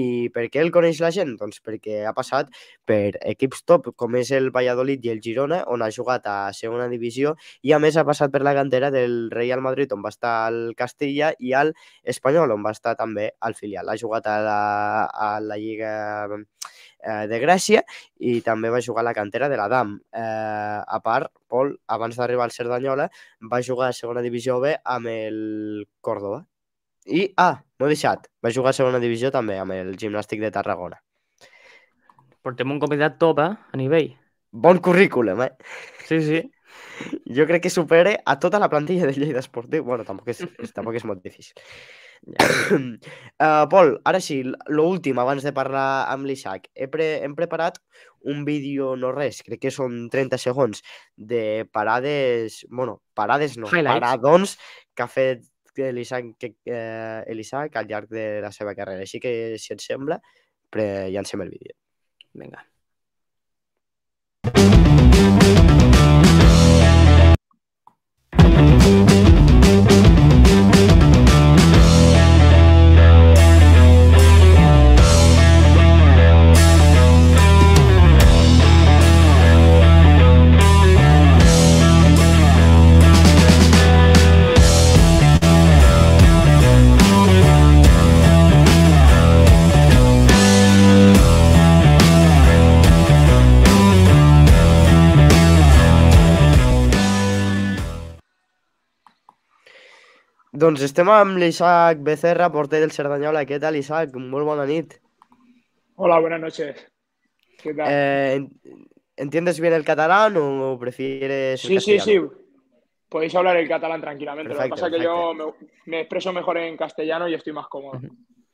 i per què el coneix la gent? Doncs perquè ha passat per equips top com és el Valladolid i el Girona, on ha jugat a segona divisió i a més ha passat per la cantera del Real Madrid, on va estar al Castilla i al Espanyol, on va estar també al filial. Ha jugat a la, a la Lliga eh, de Grècia i també va jugar a la cantera de l'Adam. Eh, a part, Pol, abans d'arribar al Cerdanyola, va jugar a segona divisió B amb el Córdoba. I, ah, no he deixat, va jugar a segona divisió també amb el Gimnàstic de Tarragona. Portem un convidat top, eh? A nivell. Bon currículum, eh? Sí, sí. Jo crec que supere a tota la plantilla de Lleida Esportiu. Bueno, tampoc és, *laughs* tampoc és molt difícil. uh, *coughs* Pol, ara sí, l'últim, abans de parlar amb l'Isaac. He pre hem preparat un vídeo, no res, crec que són 30 segons, de parades... Bueno, parades no, Highlights. paradons que ha fet l'Isaac eh, al llarg de la seva carrera. Així que, si et sembla, pre llancem el vídeo. Vinga. Doncs estem amb l'Isaac Becerra, porter del Cerdanyola. Què tal, Isaac? Molt bona nit. Hola, buenas noches. ¿Qué tal? Eh, en- ¿Entiendes bien el catalán o prefieres el sí, sí, sí. Podéis hablar el catalán tranquilamente. Lo que pasa es que yo me, me expreso mejor en castellano y estoy más cómodo.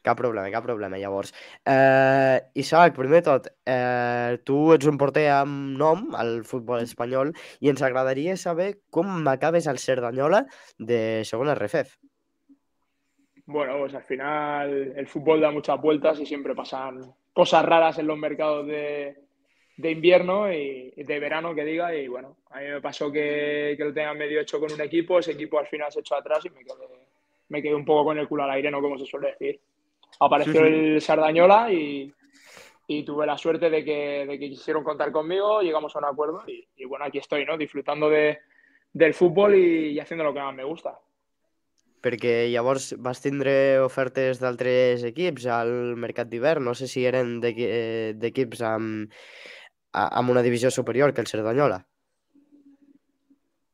Cap problema, cap problema, llavors. Eh, Isaac, primer tot, eh, tu ets un porter amb nom al futbol espanyol i ens agradaria saber com acabes al Cerdanyola de segona RFEF. Bueno, pues al final el fútbol da muchas vueltas y siempre pasan cosas raras en los mercados de, de invierno y y de verano, que diga. Y bueno, a mí me pasó que, que lo tengan medio hecho con un equipo, ese equipo al final se echó atrás y me quedé, me quedé un poco con el culo al aire, ¿no? Como se suele decir. Apareció Sí, sí. el Sardañola y, y tuve la suerte de que, de que quisieron contar conmigo, llegamos a un acuerdo y, y bueno, aquí estoy, ¿no? Disfrutando de, del fútbol y, y haciendo lo que más me gusta. Perquè llavors vas tindre ofertes d'altres equips al mercat d'hivern. No sé si eren d'equi- d'equips amb, a- amb una divisió superior que el Cerdanyola.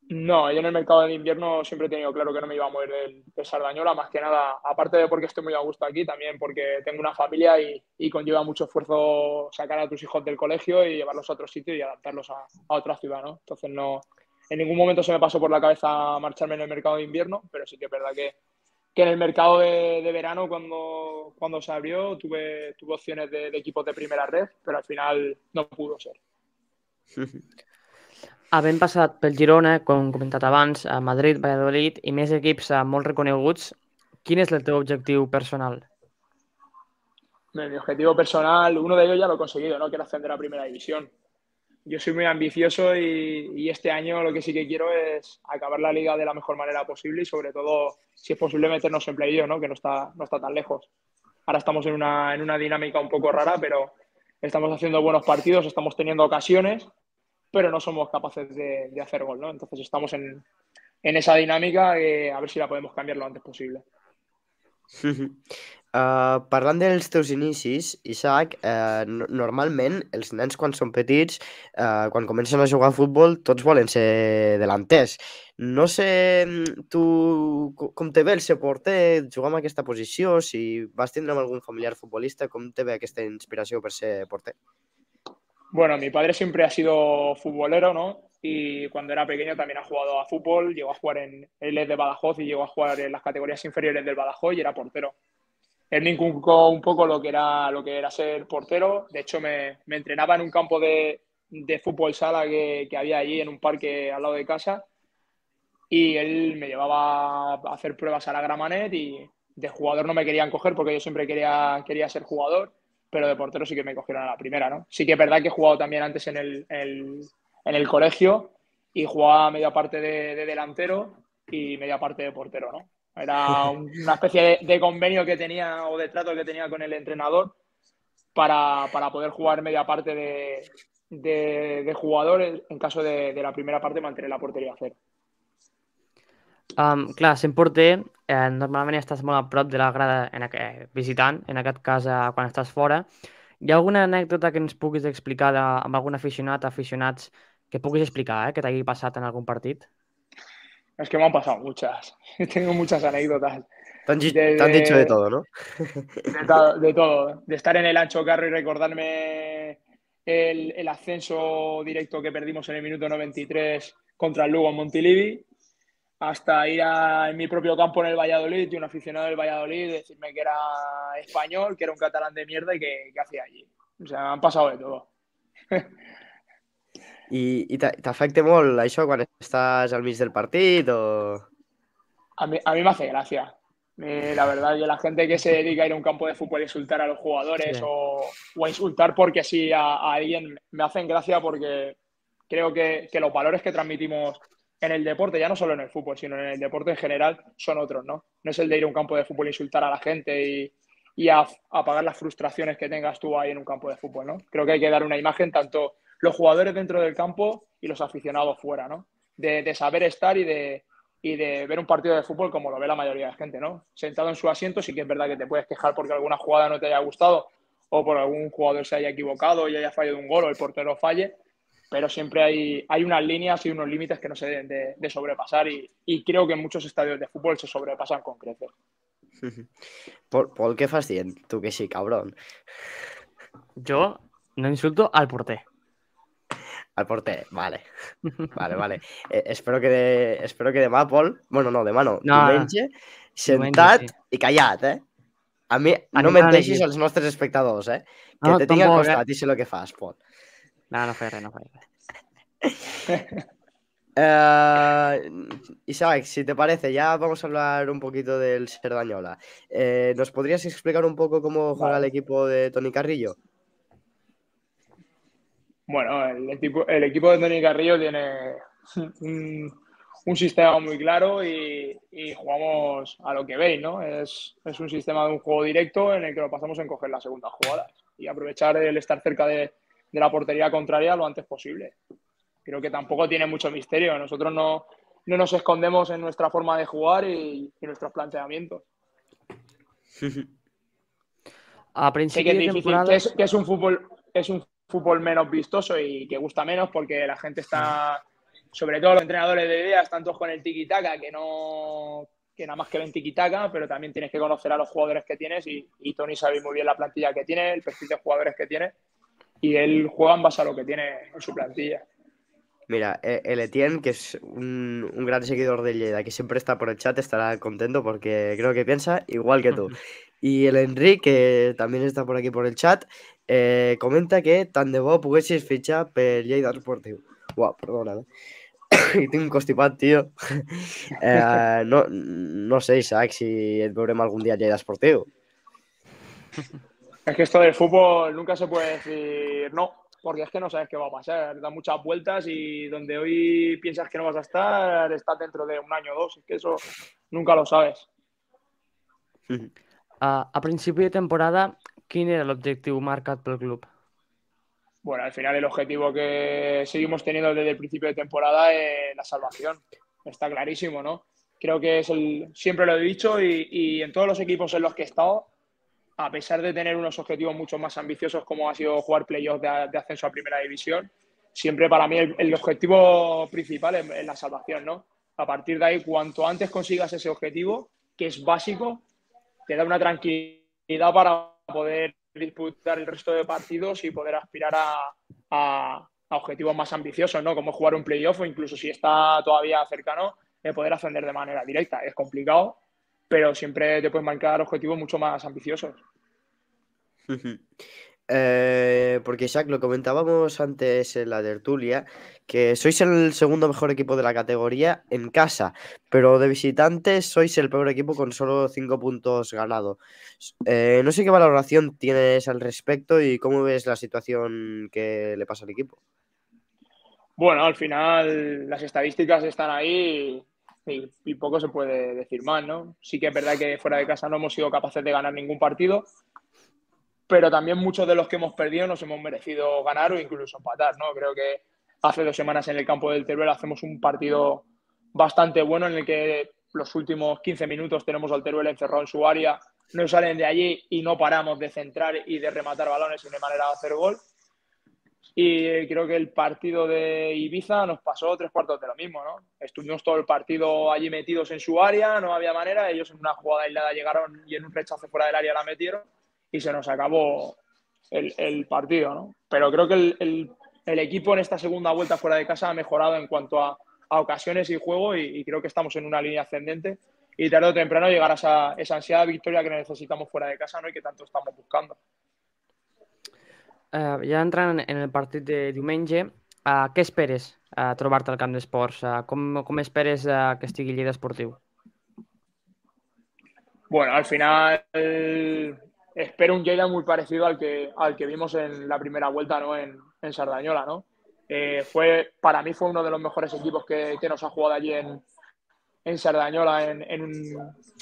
No, yo en el mercado de invierno siempre he tenido claro que no me iba a mover del, del Sardañola, más que nada, aparte de porque estoy muy a gusto aquí, también porque tengo una familia y, conlleva mucho esfuerzo sacar a tus hijos del colegio y llevarlos a otro sitio y adaptarlos a, otra ciudad, ¿no? Entonces no, en ningún momento se me pasó por la cabeza marcharme en el mercado de invierno, pero sí que es verdad que, que en el mercado de, de verano, cuando, cuando se abrió, tuve, tuve opciones de, de equipos de primera red, pero al final no pudo ser. *laughs* Havent passat pel Girona, com comentat abans, a Madrid, Valladolid i més equips eh, molt reconeguts, quin és el teu objectiu personal? Mi objetivo personal, uno de ellos ya lo he conseguido, ¿no? Quiero ascender a primera división. Yo soy muy ambicioso y, y este año lo que sí que quiero es acabar la liga de la mejor manera posible y sobre todo, si es posible, meternos en playoff, ¿no? Que no está, no está tan lejos. Ahora estamos en una, en una dinámica un poco rara, pero estamos haciendo buenos partidos, estamos teniendo ocasiones, pero no somos capaces de, de hacer gol, ¿no? Entonces estamos en, en esa dinámica que a ver si la podemos cambiar lo antes posible. Uh, *laughs* parlant dels teus inicis, Isaac, uh, no normalment els nens quan són petits, uh, quan comencen a jugar a futbol, tots volen ser delanters. No sé mm, tu co- com te ve el ser porter, jugar en aquesta posició, si vas tindre amb algun familiar futbolista, com te ve aquesta inspiració per ser porter? Bueno, mi padre siempre ha sido futbolero, ¿no? Y cuando era pequeño también ha jugado a fútbol, llegó a jugar en él es de Badajoz y llegó a jugar en las categorías inferiores del Badajoz y era portero. Él me inculcó un poco lo que era, lo que era ser portero. De hecho, me, me entrenaba en un campo de, de fútbol sala que, que había allí en un parque al lado de casa. Y él me llevaba a hacer pruebas a la Gramanet y de jugador no me querían coger porque yo siempre quería, quería ser jugador pero de portero sí que me cogieron a la primera, ¿no? Sí que es verdad que he jugado también antes en el, el- en el colegio y jugaba media parte de, de delantero y media parte de portero, ¿no? Era un- *laughs* una especie de, de convenio que tenía o de trato que tenía con el entrenador para, para poder jugar media parte de, de, de jugador en caso de, de la primera parte mantener la portería cero. Um, clar, sent porter, eh, normalment estàs molt a prop de la grada en aqu... eh, visitant, en aquest cas eh, quan estàs fora, Hi ha alguna anècdota que ens puguis explicar de, amb algun aficionat, aficionats, que puguis explicar, eh, que t'hagi passat en algun partit? Es que me han pasado muchas. *laughs* Tengo muchas anécdotas. Te han, di- De- te han dicho de de- todo, ¿no? De, to- de todo. De estar en el ancho carro y recordarme el, el ascenso directo que perdimos en el minuto 93 contra el Lugo en Montilivi, hasta ir a en mi propio campo en el Valladolid y un aficionado del Valladolid decirme que era español, que era un catalán de mierda y que, que hacía allí. O sea, han pasado de todo. I, i t'a- t'afecta molt això quan estàs al mig del partit o... A mí, a mí me hace gracia. Eh, la verdad que la gente que se dedica a ir a un campo de fútbol a insultar a los jugadores Sí. o, o a insultar porque sí a, a alguien me hacen gracia porque creo que, que los valores que transmitimos en el deporte, ya no solo en el fútbol, sino en el deporte en general, son otros, ¿no? No es el de ir a un campo de fútbol insultar a la gente y, y apagar las frustraciones que tengas tú ahí en un campo de fútbol, ¿no? Creo que hay que dar una imagen tanto los jugadores dentro del campo y los aficionados fuera, ¿no? De, de saber estar y de, y de ver un partido de fútbol como lo ve la mayoría de la gente, ¿no? Sentado en su asiento, sí que es verdad que te puedes quejar porque alguna jugada no te haya gustado o por algún jugador se haya equivocado y haya fallado un gol o el portero falle, pero siempre hay, hay unas líneas y unos límites que no se deben de, de sobrepasar y, y creo que en muchos estadios de fútbol se sobrepasan con creces. Pol, Pol, què fas dient? Tu que sí, cabrón. Jo no insulto al porter. Al porter, vale. Vale, vale. Eh, espero, que de, espero que Pol... Bueno, no, demà no. No, diumenge, sentat sí. i callat, eh? A mi, no menteixis als nostres espectadors, eh? Que No, te tinc al tampoc, eh? costat i sé el que fas, Pol. No, no res, no res. *laughs* Eh, Isaac, si te parece, ya vamos a hablar un poquito del Serdañola. Eh, ¿Nos podrías explicar un poco cómo juega Vale. el equipo de Tony Carrillo? Bueno, el equipo, el equipo de Tony Carrillo tiene un, un sistema muy claro y, y jugamos a lo que veis, ¿no? Es, es un sistema de un juego directo en el que lo pasamos en coger las segundas jugadas y aprovechar el estar cerca de, de la portería contraria lo antes posible. Creo que tampoco tiene mucho misterio. Nosotros no, no nos escondemos en nuestra forma de jugar y, y nuestros planteamientos. A Sé principi que es de difícil, temporada... que es, que es un fútbol, es un fútbol menos vistoso y que gusta menos porque la gente está, sobre todo los entrenadores de idea, están todos con el tiki-taka, que no que nada más que ven tiki-taka, pero también tienes que conocer a los jugadores que tienes y, y Tony sabe muy bien la plantilla que tiene, el perfil de jugadores que tiene y él juega en base a lo que tiene en su plantilla. Mira, eh, el Etienne, que es un, un gran seguidor de Lleida, que siempre está por el chat, estará contento porque creo que piensa igual que tú. *laughs* Y el Enrique, que también está por aquí por el chat, eh, comenta que tant de bo poguessis fitxar per Lleida Esportiu. Uau, perdona, eh? *coughs* Tinc un constipat, tio. *laughs* Eh, no, no sé, Isaac, si et veurem algun dia a Lleida Esportiu. *laughs* Es que esto del fútbol nunca se puede decir no, porque es que no sabes qué va a pasar. Da muchas vueltas y donde hoy piensas que no vas a estar, estás dentro de un año o dos. Es que eso nunca lo sabes. A, a principi de temporada, quin era l'objectiu marcat pel club? Bueno, al final el objetivo que seguimos teniendo desde el principio de temporada es la salvación. Está clarísimo, ¿no? Creo que es el, siempre lo he dicho y, y en todos los equipos en los que he estado, a pesar de tener unos objetivos mucho más ambiciosos como ha sido jugar playoffs de, ascenso a primera división, siempre para mí el, objetivo principal es, la salvación, ¿no? A partir de ahí, cuanto antes consigas ese objetivo, que es básico, te da una tranquilidad para poder disputar el resto de partidos y poder aspirar a, objetivos más ambiciosos, ¿no? Como jugar un playoff o incluso si está todavía cercano, poder ascender de manera directa. Es complicado, pero siempre te puedes marcar objetivos mucho más ambiciosos. *laughs* Eh, porque Isaac, lo comentábamos antes en la tertulia, que sois el segundo mejor equipo de la categoría en casa, pero de visitantes sois el peor equipo con solo cinco puntos ganados. Eh, no sé qué valoración tienes al respecto y cómo ves la situación que le pasa al equipo. Bueno, al final las estadísticas están ahí y, y poco se puede decir más, ¿no? Sí que es verdad que fuera de casa no hemos sido capaces de ganar ningún partido, pero también muchos de los que hemos perdido nos hemos merecido ganar o incluso empatar, ¿no? Creo que hace dos semanas en el campo del Teruel hacemos un partido bastante bueno en el que los últimos 15 minutos tenemos al Teruel encerrado en su área no salen de allí y no paramos de centrar y de rematar balones y de manera de hacer gol. Y creo que el partido de Ibiza nos pasó tres cuartos de lo mismo, ¿no? Estuvimos todo el partido allí metidos en su área, no había manera, ellos en una jugada aislada llegaron y en un rechazo fuera del área la metieron y se nos acabó el, el partido, ¿no? Pero creo que el, el, el, equipo en esta segunda vuelta fuera de casa ha mejorado en cuanto a, a ocasiones y juego y, y, creo que estamos en una línea ascendente y tarde o temprano llegar a esa, esa ansiada victoria que necesitamos fuera de casa ¿no? y que tanto estamos buscando. Uh, ja entrant en el partit de diumenge, uh, què esperes uh, trobar-te al camp d'esports? Uh, com, esperes uh, que estigui Lleida Esportiu? Bueno, al final espero un Lleida muy parecido al que, al que vimos en la primera vuelta ¿no? en, en Sardañola. ¿no? Eh, fue, para mí fue uno de los mejores equipos que, que nos ha jugado allí en, en Sardañola en, en,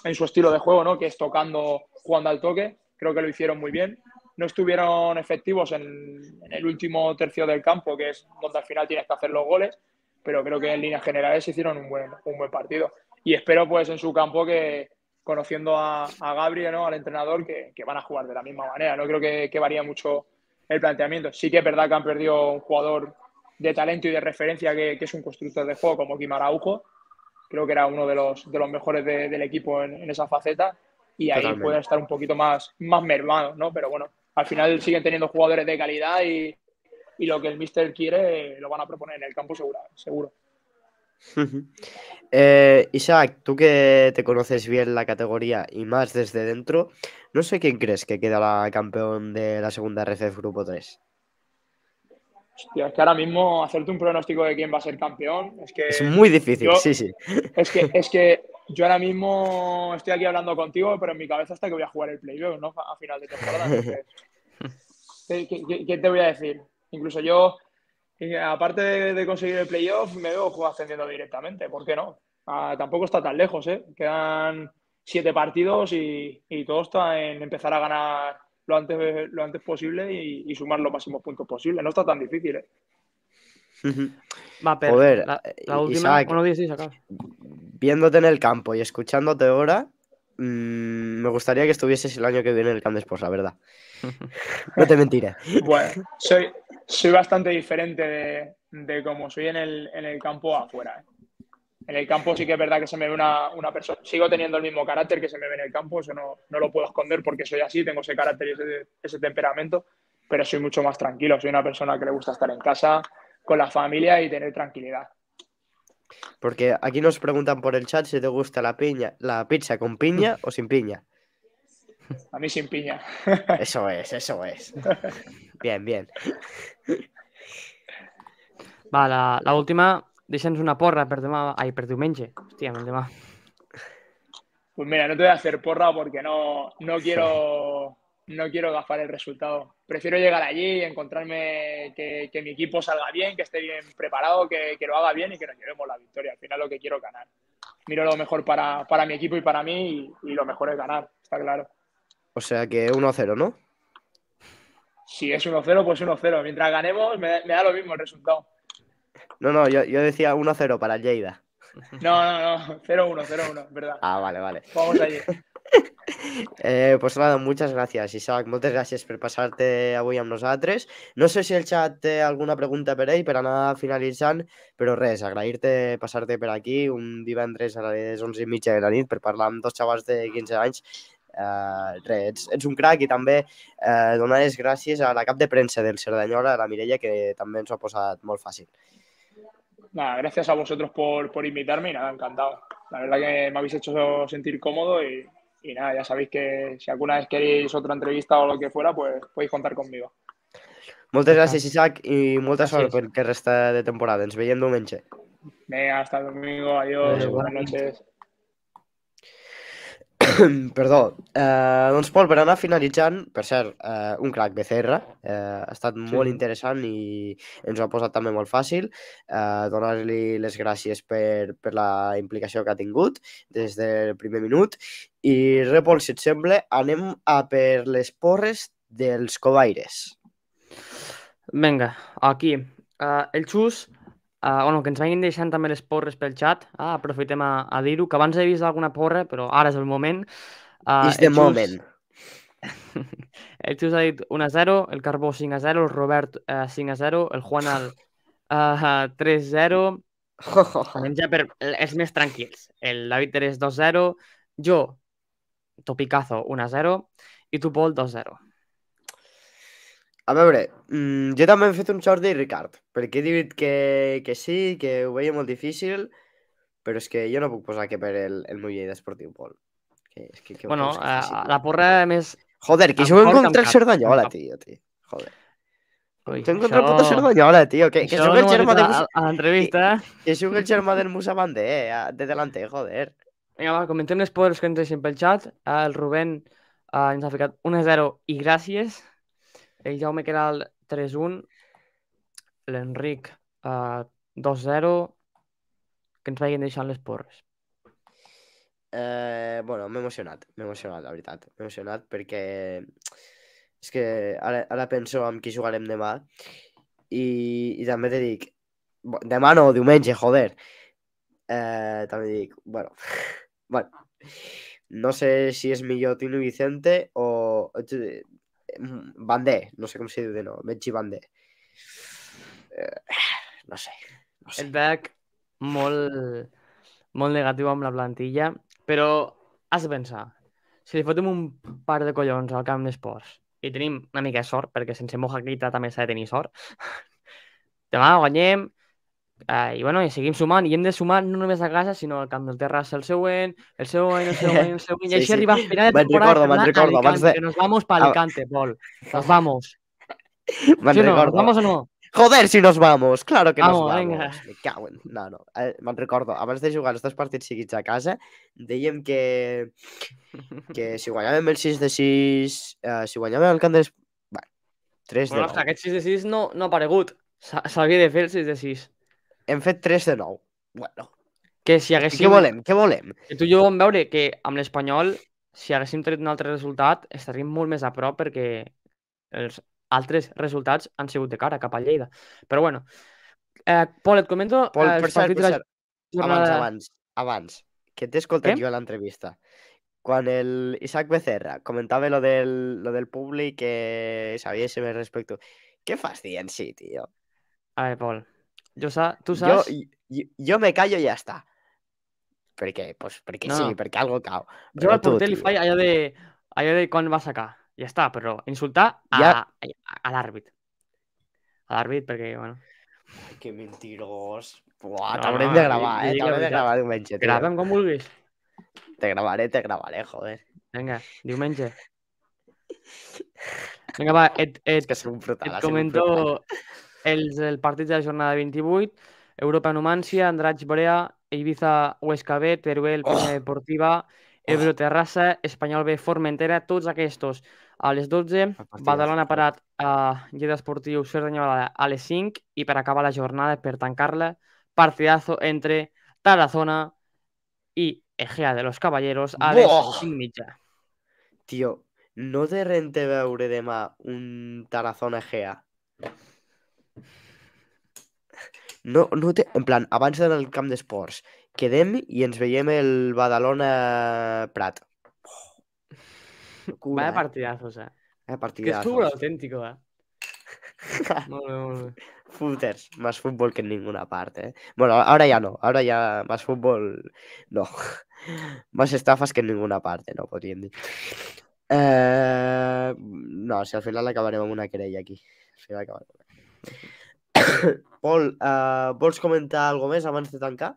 en, su estilo de juego, ¿no? que es tocando, jugando al toque. Creo que lo hicieron muy bien. No estuvieron efectivos en, en, el último tercio del campo, que es donde al final tienes que hacer los goles, pero creo que en líneas generales hicieron un buen, un buen partido. Y espero pues en su campo que, conociendo a, a Gabriel, ¿no? al entrenador, que, que, van a jugar de la misma manera. No creo que, que varía mucho el planteamiento. Sí que es verdad que han perdido un jugador de talento y de referencia que, que es un constructor de juego como Kim Araujo. Creo que era uno de los, de los mejores de, del equipo en, en, esa faceta y ahí Totalmente. pueden estar un poquito más, más mermados, ¿no? Pero bueno, al final siguen teniendo jugadores de calidad y, y lo que el míster quiere lo van a proponer en el campo seguro. seguro. Eh, Isaac, tú que te conoces bien la categoría y más desde dentro, no sé quién crees que queda la campeón de la segunda RCF Grupo 3. Hostia, es que ahora mismo hacerte un pronóstico de quién va a ser campeón es que. Es muy difícil, yo, sí, sí. Es que, es que yo ahora mismo estoy aquí hablando contigo, pero en mi cabeza está que voy a jugar el playoff, ¿no? A final de temporada. Entonces, *laughs* ¿qué, qué, qué te voy a decir? Incluso yo, y aparte de, de, conseguir el playoff, me veo ascendiendo directamente. ¿Por qué no? Ah, tampoco está tan lejos, ¿eh? Quedan siete partidos y, y, todo está en empezar a ganar lo antes, lo antes posible y, y, sumar los máximos puntos posibles. No está tan difícil, ¿eh? Va, pero Joder, la, la última, Isaac, bueno, dices, acá. viéndote en el campo y escuchándote ahora, mmm, me gustaría que estuvieses el año que viene en el Camp de Sports, la verdad. *laughs* No te mentiré. Bueno, soy, soy bastante diferente de, de cómo soy en el, en el campo afuera. ¿eh? En el campo sí que es verdad que se me ve una, una, persona. Sigo teniendo el mismo carácter que se me ve en el campo, eso no, no lo puedo esconder porque soy así, tengo ese carácter y ese, ese, temperamento, pero soy mucho más tranquilo. Soy una persona que le gusta estar en casa, con la familia y tener tranquilidad. Porque aquí nos preguntan por el chat si te gusta la piña, la pizza con piña o sin piña. A mí sin piña. Eso es, eso es. Bien, bien. Va, la, la última, deixa'ns una porra per demà, ai, per diumenge. Hòstia, el demà. Pues mira, no te voy a hacer porra porque no, no quiero no quiero gafar el resultado. Prefiero llegar allí y encontrarme que, que mi equipo salga bien, que esté bien preparado, que, que, lo haga bien y que nos llevemos la victoria. Al final lo que quiero es ganar. Miro lo mejor para, para mi equipo y para mí y, y lo mejor es ganar, está claro. O sea que 1-0, ¿no? Si es 1-0, pues 1-0. Mientras ganemos, me, me, da lo mismo el resultado. No, no, yo, yo decía 1-0 para Lleida. No, no, no, 0-1, 0-1, verdad. Ah, vale, vale. Vamos allí. Eh, pues nada, moltes gràcies, Isaac. Moltes gràcies per passar-te avui amb nosaltres. No sé si el xat té alguna pregunta per ell per anar finalitzant, però res, agrair-te passar-te per aquí un divendres a les 11 i mitja de la nit per parlar amb dos xavals de 15 anys. Uh, res, ets, ets un crac i també uh, donar les gràcies a la cap de premsa del Cerdanyola, la Mireia, que també ens ho ha posat molt fàcil. Nada, gracias a vosotros por, por invitarme y nada, encantado. La verdad que me habéis hecho sentir cómodo y, y nada, ya sabéis que si alguna vez queréis otra entrevista o lo que fuera, pues podéis contar conmigo. Moltes gràcies, Isaac, i molta gràcies. sort pel que resta de temporada. Ens veiem diumenge. Venga, hasta el domingo. Adiós. Adéu, buenas noches. *coughs* Perdó. Eh, doncs, Pol, per anar finalitzant, per cert, eh, un crack BCR, eh, ha estat sí. molt interessant i ens ho ha posat també molt fàcil. Eh, Donar-li les gràcies per, per la implicació que ha tingut des del primer minut. I res, Pol, si et sembla, anem a per les porres dels covaires. Vinga, aquí. Uh, el Xus Uh, bueno, que ens vagin deixant també les porres pel xat. Ah, aprofitem a, a dir-ho, que abans he vist alguna porra, però ara és el moment. Uh, Is the moment. *laughs* El Xus ha dit 1 a 0, el Carbó 5 a 0, el Robert uh, 5 a 0, el Juan al uh, 3 a 0, anem ja per els més tranquils. El David Teres 2 a 0, jo, Topicazo 1 a 0 i tu, Pol, 2 a 0. A veure, mm, jo també he fet un Jordi Ricard, perquè he dit que, que sí, que ho veia molt difícil, però és que jo no puc posar que per el, el meu Lleida Esportiu Pol. Que, és que, que Bueno, que faci, uh, tio? la porra més... Joder, que cor, amb contra cap, Cerdanyola, tio, tio. Joder. Ui, contra el puto Cerdanyola, tio. Que, que això juga el ho germà dit de, a, Musa, a l'entrevista. que juga el germà del Musa Bandé, eh, de delante, joder. Vinga, va, comentem les poders que ens deixen pel xat. Eh, El Rubén eh, ens ha ficat 1-0 i gràcies. El Jaume Queral 3-1. L'Enric eh, 2-0. Que ens vagin deixant les porres. Eh, bueno, m'he emocionat, m'he emocionat, la veritat. M'he emocionat perquè és que ara, ara penso en qui jugarem demà i, i també te dic, demà no, diumenge, joder. Eh, també dic, bueno, *laughs* bueno, no sé si és millor Tino Vicente o Bandé, no sé com se diu de nou, Metgi Bandé. Eh, no sé, no sé. El veig molt, molt negatiu amb la plantilla, però has de pensar, si li fotem un par de collons al camp d'esports i tenim una mica de sort, perquè sense Moja Keita també s'ha de tenir sort, *laughs* demà guanyem eh, i, bueno, i seguim sumant, i hem de sumar no només a casa, sinó al camp del Terrassa el següent, el següent, el següent, el següent, i Sí, així sí. arribar a final de Me'n temporada recordo, me'n recordo, abans Alicante, de- nos vamos para Ah. Alicante, Pol, nos vamos. *laughs* Me'n ¿Sí o no? ¿Nos recordo. vamos o no? Joder, si nos vamos, claro que nos Vamos, vamos. venga. Me cago en... No, no, eh, me'n recordo, abans de jugar els dos partits seguits a casa, dèiem que, que si guanyàvem el 6 de 6, eh, si guanyàvem el camp dels... Bueno, 3 Bueno, de que 9. aquest 6 de 6 no, no ha aparegut. S'ha- S'havia de fer el 6 de 6. Hem fet 3 de 9. Bueno, Que si i haguéssim... què volem? Què volem? Que tu i jo vam veure que amb l'Espanyol, si haguéssim tret un altre resultat, estaríem molt més a prop perquè els altres resultats han sigut de cara cap a Lleida. Però bueno, eh, Pol, et comento Pol, eh, per els cert, per cert, abans, jornada... abans, abans, que t'he escoltat jo a l'entrevista. Quan el Isaac Becerra comentava lo del, lo del públic que sabia ser més respecte. Què fas dient sí, tio? A veure, Pol, jo sa... tu Jo, saps... jo, jo me callo i ja està. Per què? Pues perquè No, sí, no. perquè algo cau. Jo Però al tu, porter li tio. faig allò de, allò de quan va sacar. Ja està, però insultar a, Ja. a, a l'àrbit. A l'àrbit perquè, bueno, Que mentirós. Buah, No, t'haurem no, de di- gravar, di eh? la T'haurem de veritat. gravar diumenge, tio. gravem com vulguis. Te gravaré, te gravaré, joder. Vinga, diumenge. Vinga, va, et, et, És que som brutal, Et som comento brutal. Els, el partit de la jornada 28, Europa Numància, Andratx Borea, Ibiza Huesca B, Teruel Oh. Peña Deportiva, Ebro Terrassa, Espanyol B, Formentera, tots aquests a les 12, partidazo. Badalona parat a Lleida Esportiu, Cerdanyola a les 5 i per acabar la jornada, per tancar-la, partidazo entre Tarazona i Egea de los Caballeros a les Buah. 5 mitja. Tio, no te rente veure demà un Tarazona Egea? No, no té... En plan, abans d'anar al camp d'esports, quedem i ens veiem el Badalona Prat. Oh, *laughs* locura, Vaya eh? partidazos, eh? Eh, Que és partidazos. auténtico, eh? *laughs* Molt bé, molt bé. Footers, más fútbol que en ninguna parte. ¿eh? Bueno, ahora ya no, ahora ya más fútbol, no. *laughs* Más estafas que en ninguna parte, no podríem dir. Eh, no, si al final acabarem amb una querella aquí. Al final acabarem amb una... *coughs* Pol, eh, vols comentar alguna més abans de tancar?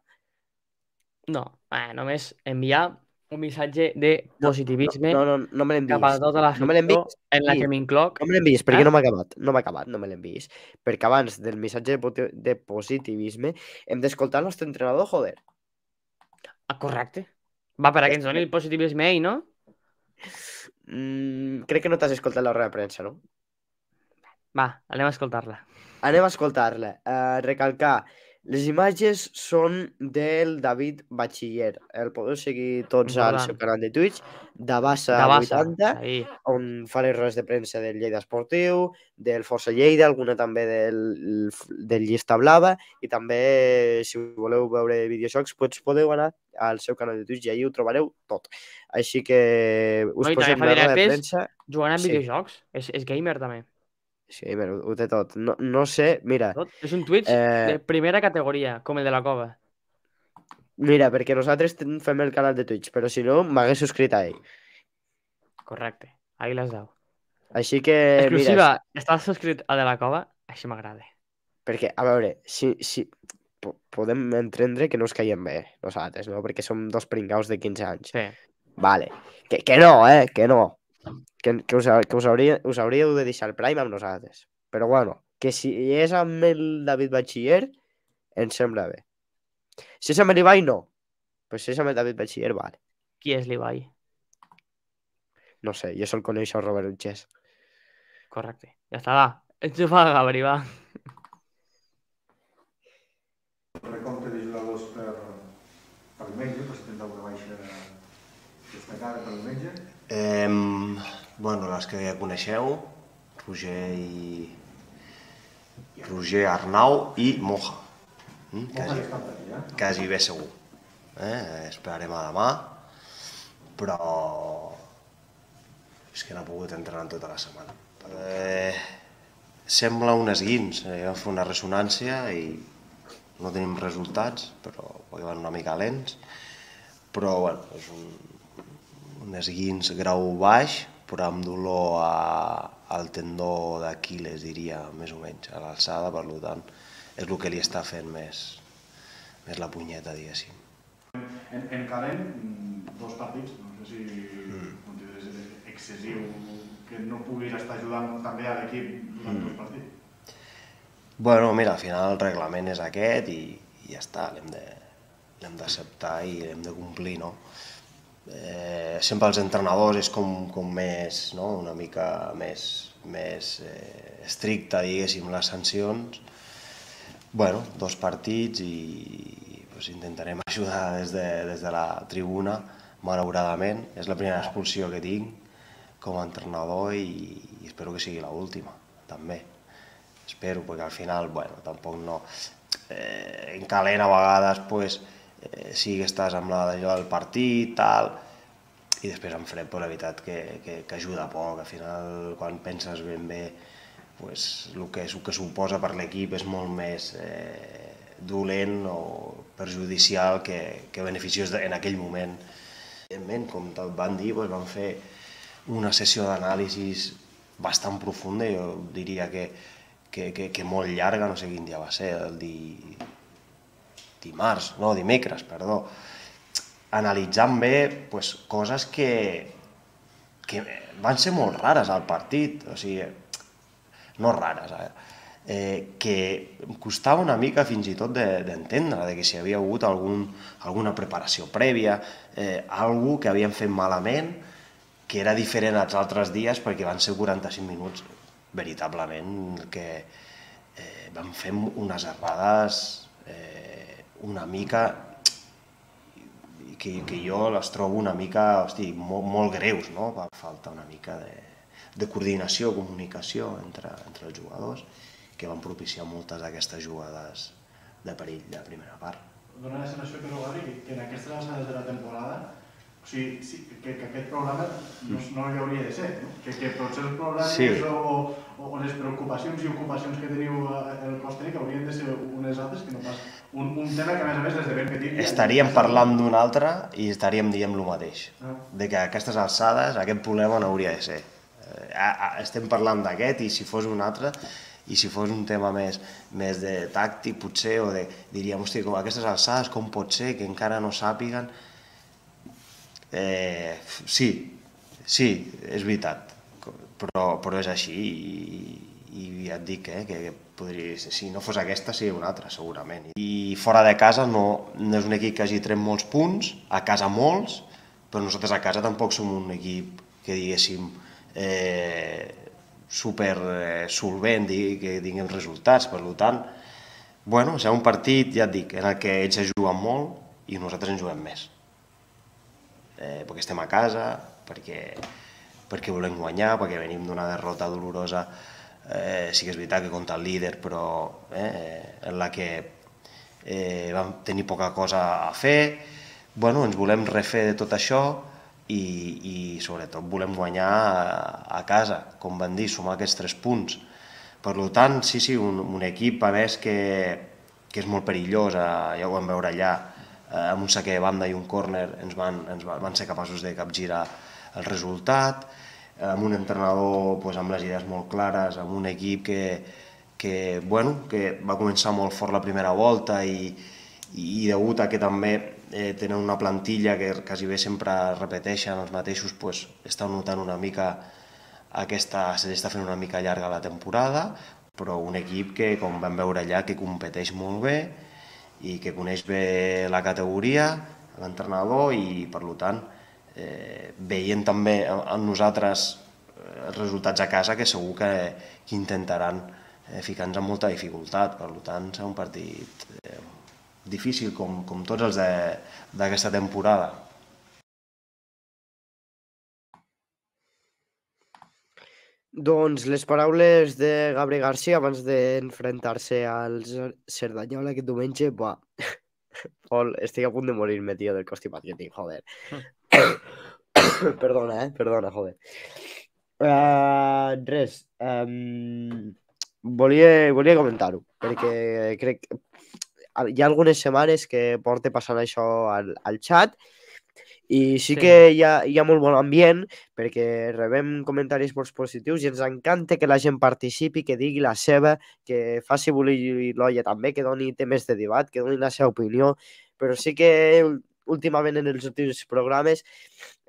No, eh, només enviar un missatge de positivisme No, no, no me cap a tota la No me en la que m'incloc. No me l'enviïs, perquè Eh? no m'ha acabat. No m'ha acabat, no me l'enviïs. Perquè abans del missatge de, de positivisme hem d'escoltar el nostre entrenador, joder. Ah, correcte. Va, per a que ens doni el positivisme ell, no? Mm, crec que no t'has escoltat la roda de premsa, no? Va, anem a escoltar-la. Anem a escoltar-la. Uh, recalcar Les imatges són del David Batxiller. El podeu seguir tots al seu canal de Twitch, de Bassa De Bassa, 80, ahí. on fa les rodes de premsa del Lleida Esportiu, del Força Lleida, alguna també del, del Llista Blava, i també, si voleu veure videojocs, doncs podeu anar al seu canal de Twitch i allí ho trobareu tot. Així que us No, posem la de premsa. Jugant a Sí. videojocs. És, és gamer, també. Sí, però ho té tot. No, no sé, mira, Tot. És un Twitch Eh, de primera categoria, com el de la cova. mira, perquè nosaltres fem el canal de Twitch, però si no, m'hagués subscrit a ell. Correcte. Ahí l'has dado. Així que, Exclusiva. mira, Estàs subscrit a de la cova? Així m'agrada. perquè, a veure, si, si po- podem entendre que no us caiem bé, nosaltres, no? Perquè som dos pringaus de 15 anys. Sí. Vale. Que, que no, eh? Que no. Que, que, us, que us, hauria, us hauríeu de deixar el Prime amb nosaltres. Però bueno, que si és amb el David Batxiller, ens sembla bé. Si és amb l'Ibai, no. Però si és amb el David Batxiller, vale. Qui és l'Ibai? No sé, jo sol conèixer el Robert Utges. Correcte. Ja està, va. Enxufa el Gabri, va. recompte de jugadors per, per diumenge, per si tens alguna baixa destacada per diumenge. Eh, bueno, les que ja coneixeu, Roger i... Roger Arnau i Moja. Mm, quasi, eh? quasi bé segur. Eh? Esperarem a demà, però és que no he pogut entrenar tota la setmana. Eh, sembla un esguins, eh, vam fer una ressonància i no tenim resultats, però perquè van una mica lents, però bueno, és un, un esguins grau baix, però amb dolor a, al tendó d'Aquiles, diria, més o menys, a l'alçada, per tant, és el que li està fent més, més la punyeta, diguéssim. En, en calent, mm, dos partits, no sé si consideres excessiu que no puguis estar ajudant també a l'equip durant dos partits. Bueno, mira, al final el reglament és aquest i, i ja està, l'hem d'acceptar i l'hem de complir, no? Eh, sempre els entrenadors és com, com més, no? una mica més, més eh, estricta, diguéssim, les sancions. bueno, dos partits i pues, intentarem *laughs* ajudar des de, des de la tribuna, malauradament. És la primera expulsió que tinc com a entrenador i, i espero que sigui l'última, també. Espero, perquè al final, bueno, tampoc no... Eh, en calent a vegades, pues, eh, sí que estàs amb la d'allò del partit, tal, i després en fred, pues, la veritat que, que, que ajuda poc. Al final, quan penses ben bé, pues, el, que, el que suposa per l'equip és molt més eh, dolent o perjudicial que, que beneficiós en aquell moment. Evidentment, com te'l van dir, pues, van fer una sessió d'anàlisis bastant profunda, jo diria que, que, que, que molt llarga, no sé quin dia va ser, el di... dimarts, no, dimecres, perdó, analitzant bé pues, coses que, que van ser molt rares al partit, o sigui, no rares, eh? Eh, que em costava una mica fins i tot de- d'entendre de, de que si havia hagut algun, alguna preparació prèvia, eh, algú que havien fet malament, que era diferent als altres dies perquè van ser 45 minuts veritablement que eh, van fer unes errades eh, una mica que, que jo les trobo una mica, hosti, molt, molt greus, no? Va falta una mica de, de coordinació, comunicació entre, entre els jugadors que van propiciar moltes d'aquestes jugades de perill de primera part. Dóna la sensació, però, Gabri, que, que en aquestes alçades de la temporada o sigui, sí, que, que aquest programa no, no hi hauria de ser, no? que, que potser els problemes Sí. o, o, o les preocupacions i ocupacions que teniu el cos tècnic haurien de ser unes altres que no pas un, un tema que a més a més des de ben petit... Estaríem parlant d'un altre i estaríem dient el mateix. Ah. De que a aquestes alçades aquest problema no hauria de ser. Eh, estem parlant d'aquest i si fos un altre i si fos un tema més, més de tàctic potser o de, diríem, hosti, com aquestes alçades com pot ser que encara no sàpiguen eh, sí, sí, és veritat. Però, però és així i, i ja et dic eh, que podria si no fos aquesta seria una altra segurament. I fora de casa no, no és un equip que hagi tret molts punts a casa molts però nosaltres a casa tampoc som un equip que diguéssim eh, super eh, solvent i que tinguem resultats. Per tant bueno, serà un partit, ja et dic, en el que ells es juguen molt i nosaltres ens juguem més. Eh, perquè estem a casa, perquè, perquè volem guanyar, perquè venim d'una derrota dolorosa, eh, sí que és veritat que contra el líder, però eh, en la que eh, vam tenir poca cosa a fer, bueno, ens volem refer de tot això i, i sobretot volem guanyar a, a casa, com van dir, sumar aquests tres punts. Per tant, sí, sí, un, un equip, a més, que, que és molt perillós, eh, ja ho vam veure allà, amb un saque de banda i un córner ens van, ens van, van ser capaços de capgirar el resultat, eh, amb un entrenador pues, amb les idees molt clares, amb un equip que, que, bueno, que va començar molt fort la primera volta i, i degut a que també eh, tenen una plantilla que quasi bé sempre repeteixen els mateixos, pues, està notant una mica aquesta se està fent una mica llarga la temporada, però un equip que, com vam veure allà, que competeix molt bé i que coneix bé la categoria, l'entrenador i, per tant, eh, veient també en nosaltres eh, els resultats a casa que segur que, que intentaran eh, ficar-nos en molta dificultat. Per tant, serà un partit eh, difícil com, com tots els d'aquesta temporada. Doncs les paraules de Gabri Garcia abans d'enfrontar-se al Cerdanyola aquest diumenge, buah, *laughs* Pol, estic a punt de morir-me, tio, del constipat que tinc, joder. *coughs* perdona, eh? Perdona, joder. Uh, res, um, volia, volia comentar-ho, perquè crec que hi ha algunes setmanes que porta passant això al, al xat i sí, sí. que hi ha, hi ha molt bon ambient perquè rebem comentaris molt positius i ens encanta que la gent participi, que digui la seva, que faci bullir l'olla també, que doni temes de debat, que doni la seva opinió, però sí que últimament en els últims programes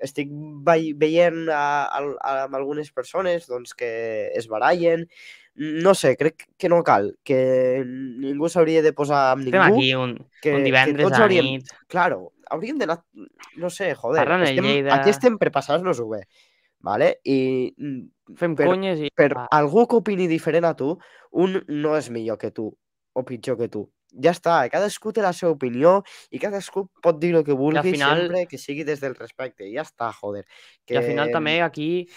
estic veient a, a, a, amb algunes persones doncs, que es barallen, no sé, crec que no cal, que ningú s'hauria de posar amb ningú. Estem aquí un, que, un divendres que a hauríem, nit. Claro, hauríem d'anar, no sé, joder, Parlant estem, Lleida. aquí estem per passar-nos-ho bé, vale? I mm, Fem per, conyes i... per algú que opini diferent a tu, un no és millor que tu o pitjor que tu. Ja està, cadascú té la seva opinió i cadascú pot dir el que vulgui final- sempre que sigui des del respecte. I ja està, joder. Que... I al final també aquí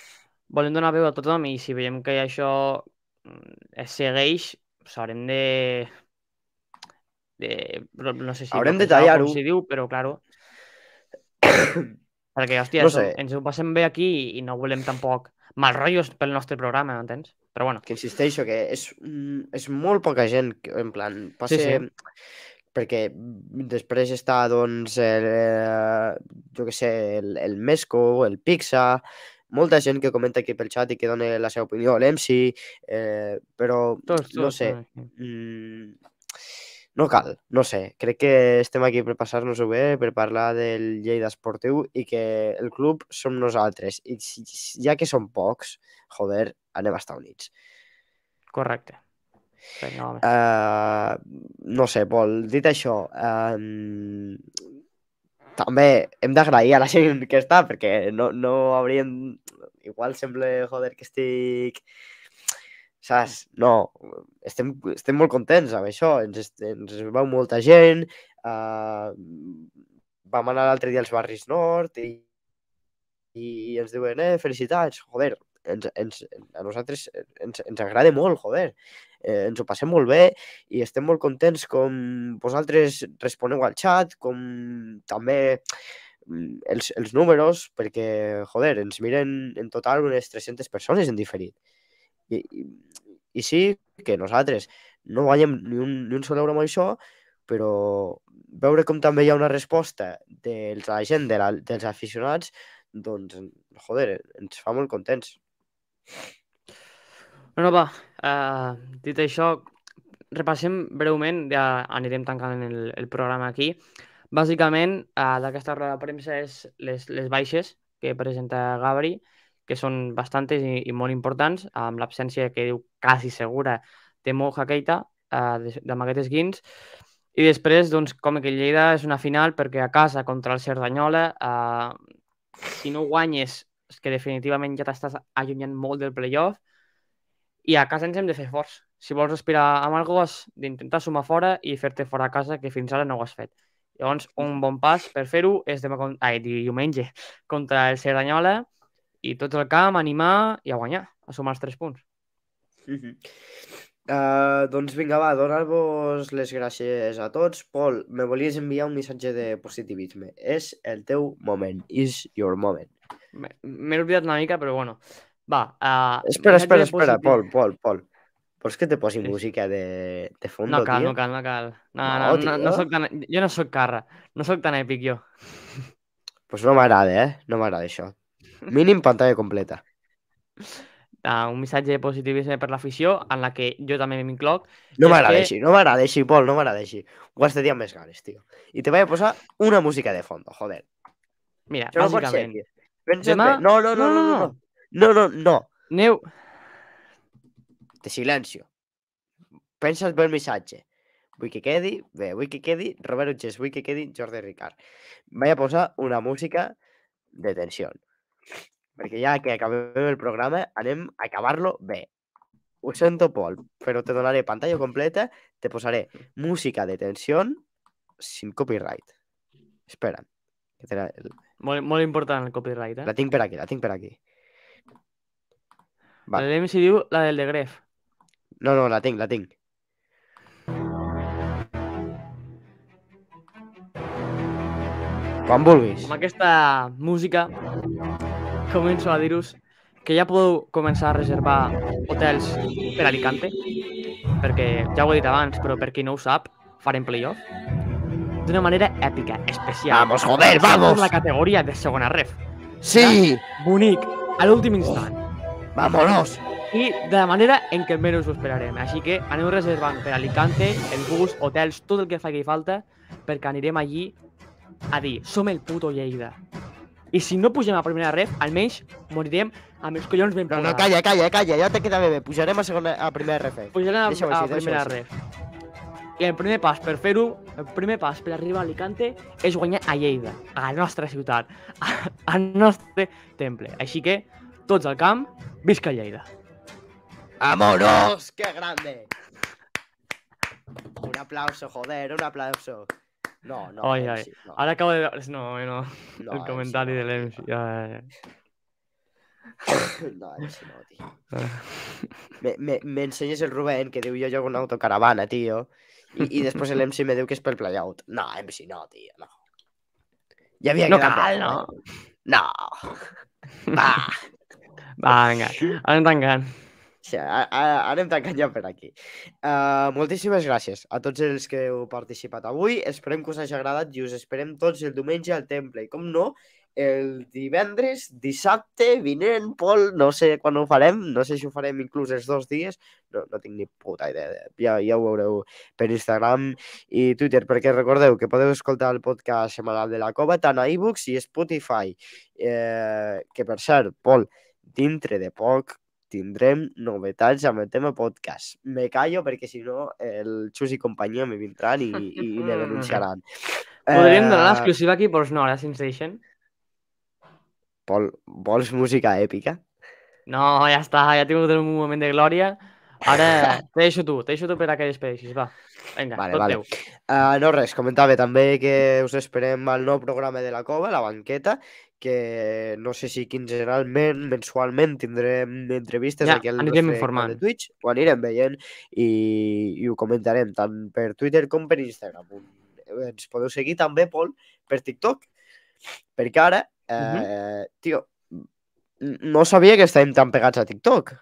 volem donar veu a tothom i si veiem que això es segueix, doncs haurem de... de no sé si Haurem de tallar-ho. s'hi diu, però claro. *coughs* perquè, hòstia, No sé. ens ho passem bé aquí i no volem tampoc mal rotllos pel nostre programa, m'entens? Però bueno, que insisteixo que és, mm, és molt poca gent, que, en plan, passa... Sí, sí. Perquè després està, doncs, el, eh, jo què sé, el, el Mesco, el Pixa, molta gent que comenta aquí pel xat i que dona la seva opinió, l'EMSI, eh, però tots, tots. no sé, mm, no cal, no sé. Crec que estem aquí per passar-nos-ho bé, per parlar del Lleida Esportiu i que el club som nosaltres. I ja que som pocs, joder, anem a estar units. Correcte. Vinga. Uh, no sé, Pol, dit això, um, també hem d'agrair a la gent que està, perquè no, no hauríem... Igual sembla, joder, que estic... Saps? No, estem, estem molt contents amb això, ens, ens veu molta gent, uh, vam anar l'altre dia als barris nord i, i ens diuen, eh, felicitats, joder, ens, ens, a nosaltres ens, ens agrada molt, joder, eh, ens ho passem molt bé i estem molt contents com vosaltres responeu al xat, com també mm, els, els números, perquè, joder, ens miren en total unes 300 persones en diferit. I, i, i sí que nosaltres no guanyem ni un, ni un sol euro amb això, però veure com també hi ha una resposta de la gent, de la, dels aficionats, doncs, joder, ens fa molt contents. No, no, va. Uh, dit això, repassem breument, ja anirem tancant el, el programa aquí. Bàsicament, uh, d'aquesta roda de premsa és les, les baixes que presenta Gabri, que són bastantes i, i molt importants, amb l'absència que diu quasi segura de Moja Keita, uh, de, de Maguetes Guins, i després, doncs, com que Lleida és una final perquè a casa contra el Cerdanyola, uh, si no guanyes, és que definitivament ja t'estàs allunyant molt del playoff, i a casa ens hem de fer forts. si vols respirar amb el gos, d'intentar sumar fora i fer-te fora a casa, que fins ara no ho has fet. Llavors, un bon pas per fer-ho és demà, ai, diumenge contra el Cerdanyola i tots al camp, animar i a guanyar, a sumar els tres punts. *laughs* Uh, doncs vinga, va, donar-vos les gràcies a tots. Pol, me volies enviar un missatge de positivisme. És el teu moment. Is your moment. Me- M'he oblidat una mica, però bueno. Va, uh, Espera, espera, espera, Pol, Pol, Pol. Vols que te posi Sí. música de, de fondo, No cal, tio? no cal, no cal. No, No, no, no, no tio. soc tan... Jo no sóc carra, no sóc tan èpic jo. Pues no m'agrada, eh? No m'agrada això. Mínim *laughs* pantalla completa. Uh, un missatge de positivisme per l'afició, en la que jo també m'incloc. No m'agrada que- així, no m'agrada així, Pol, no m'agrada així. Ho has de dir amb més ganes, tio. I te vaig a posar una música de fondo, joder. Mira, Això no bàsicament. No, no, no, no, no, no. No, no, no. aneu... De silencio. Pensa't bé el missatge. Vull que quedi, bé, vull que quedi Robert Utges, vull que quedi Jordi Ricard. Vaig a posar una música de tensió. Perquè ja que acabem el programa, anem a acabar-lo bé. Ho sento, Pol, però te donaré pantalla completa, te posaré música de tensió sin copyright. Espera, que te la, Molt, molt important el copyright, eh? la tinc per aquí, la tinc per aquí. va. La de l'MC diu la del de Gref. No, no, la tinc, la tinc. Quan vulguis. Amb aquesta música començo a dir-vos que ja podeu començar a reservar hotels per Alicante, perquè ja ho he dit abans, però per qui no ho sap, farem playoff d'una manera èpica, especial. Vamos, joder, vamos. La categoria de segona ref. Sí, Bonic, a l'últim instant. vámonos. I de la manera en què menys ho esperarem. Així que aneu reservant per Alicante, el bus, hotels, tot el que faci falta, perquè anirem allí a dir, som el puto Lleida. I si no pugem a primera ref, almenys morirem amb els collons ben No, posats. no, calla, calla, calla, ja te queda bé. Pujarem a, segona, a primera RF. Pujarem a, a deixa-ho primera ref. I el primer pas per fer-ho, el primer pas per arribar a Alicante és guanyar a Lleida, a la nostra ciutat, a- *laughs* al nostre temple. Així que, tots al camp, visca Lleida. ¡Vámonos! ¡Qué grande! Un aplauso, joder, un aplauso. No, no, MC, ai. no, Ara acabo de... No, no, no, el MC, comentari no, de l'EMC. Ja, ja, ja. No, MC, no, tio. Ah. Me- me- M'ensenyes el Rubén, que diu jo jugo una autocaravana, tio. I, i després *laughs* l'MC me diu que és pel playout. No, MC no, tio, no. Ja havia No cal, bé, no? eh? No. Va. *laughs* Va, vinga, anem tancant. Sí, a- a- anem tancant ja per aquí. Uh, moltíssimes gràcies a tots els que heu participat avui. Esperem que us hagi agradat i us esperem tots el diumenge al temple. I com no, el divendres, dissabte, vinent, Pol, no sé quan ho farem, no sé si ho farem inclús els dos dies, no, no tinc ni puta idea. Ja, ja ho veureu per Instagram i Twitter, perquè recordeu que podeu escoltar el podcast setmanal de la Cova tant a iBooks i Spotify. Eh, que per cert, Pol, dintre de poc tindrem novetats amb el tema podcast. Me callo perquè si no el Xus i companyia me vindran i, i, i me *laughs* denunciaran. Podríem donar Eh, l'exclusiva aquí, però no, ara si ens deixen. Pol, vols música èpica? No, ja està, ja he tingut un moment de glòria. Ara *laughs* te deixo tu, te deixo tu per a que despedeixis, va. Vinga, Vale, tot vale. teu. Uh, no res, comentava també que us esperem al nou programa de la Cova, la banqueta, que no sé si quinzenalment, mensualment tindrem entrevistes Ja, aquí al nostre canal informant. de Twitch, ho anirem veient i, i ho comentarem tant per Twitter com per Instagram. Ens podeu seguir també, Pol, per TikTok, perquè ara, eh, tio, n- no sabia que estàvem tan pegats a TikTok.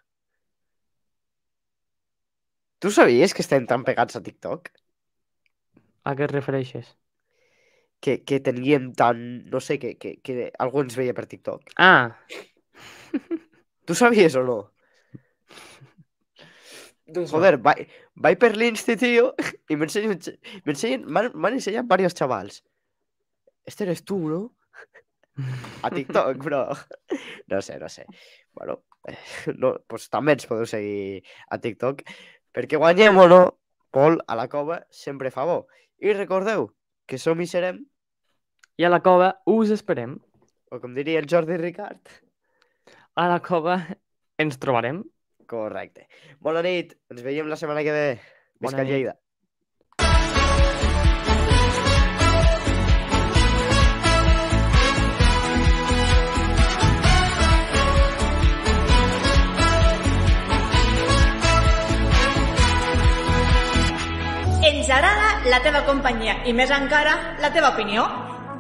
Tu sabies que estem tan pegats a TikTok? A què et refereixes? que, que teníem tant, no sé, que, que, que algú ens veia per TikTok. Ah, *laughs* Tu sabies o no? *laughs* doncs Joder, vaig, vaig per l'Insti, tio, i m'ensenyen, m'han ensenyat varios chavals. Este eres tu, no? *laughs* A TikTok, bro. No sé, no sé. Bueno, eh, no, pues també ens podeu seguir a TikTok, perquè guanyem o no, Pol a la cova sempre fa bo. I recordeu que som i serem, I a la cova us esperem. o com diria el Jordi Ricard, A la cova ens trobarem. Correcte. Bona nit, ens veiem la setmana que ve. Visca. Lleida. Ens agrada la teva companyia i més encara la teva opinió.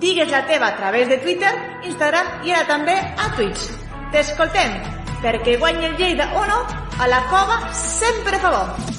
Digues la teva a través de Twitter, Instagram i ara també a Twitch. T'escoltem, perquè guanyi el Lleida o no, a la cova sempre fa bo.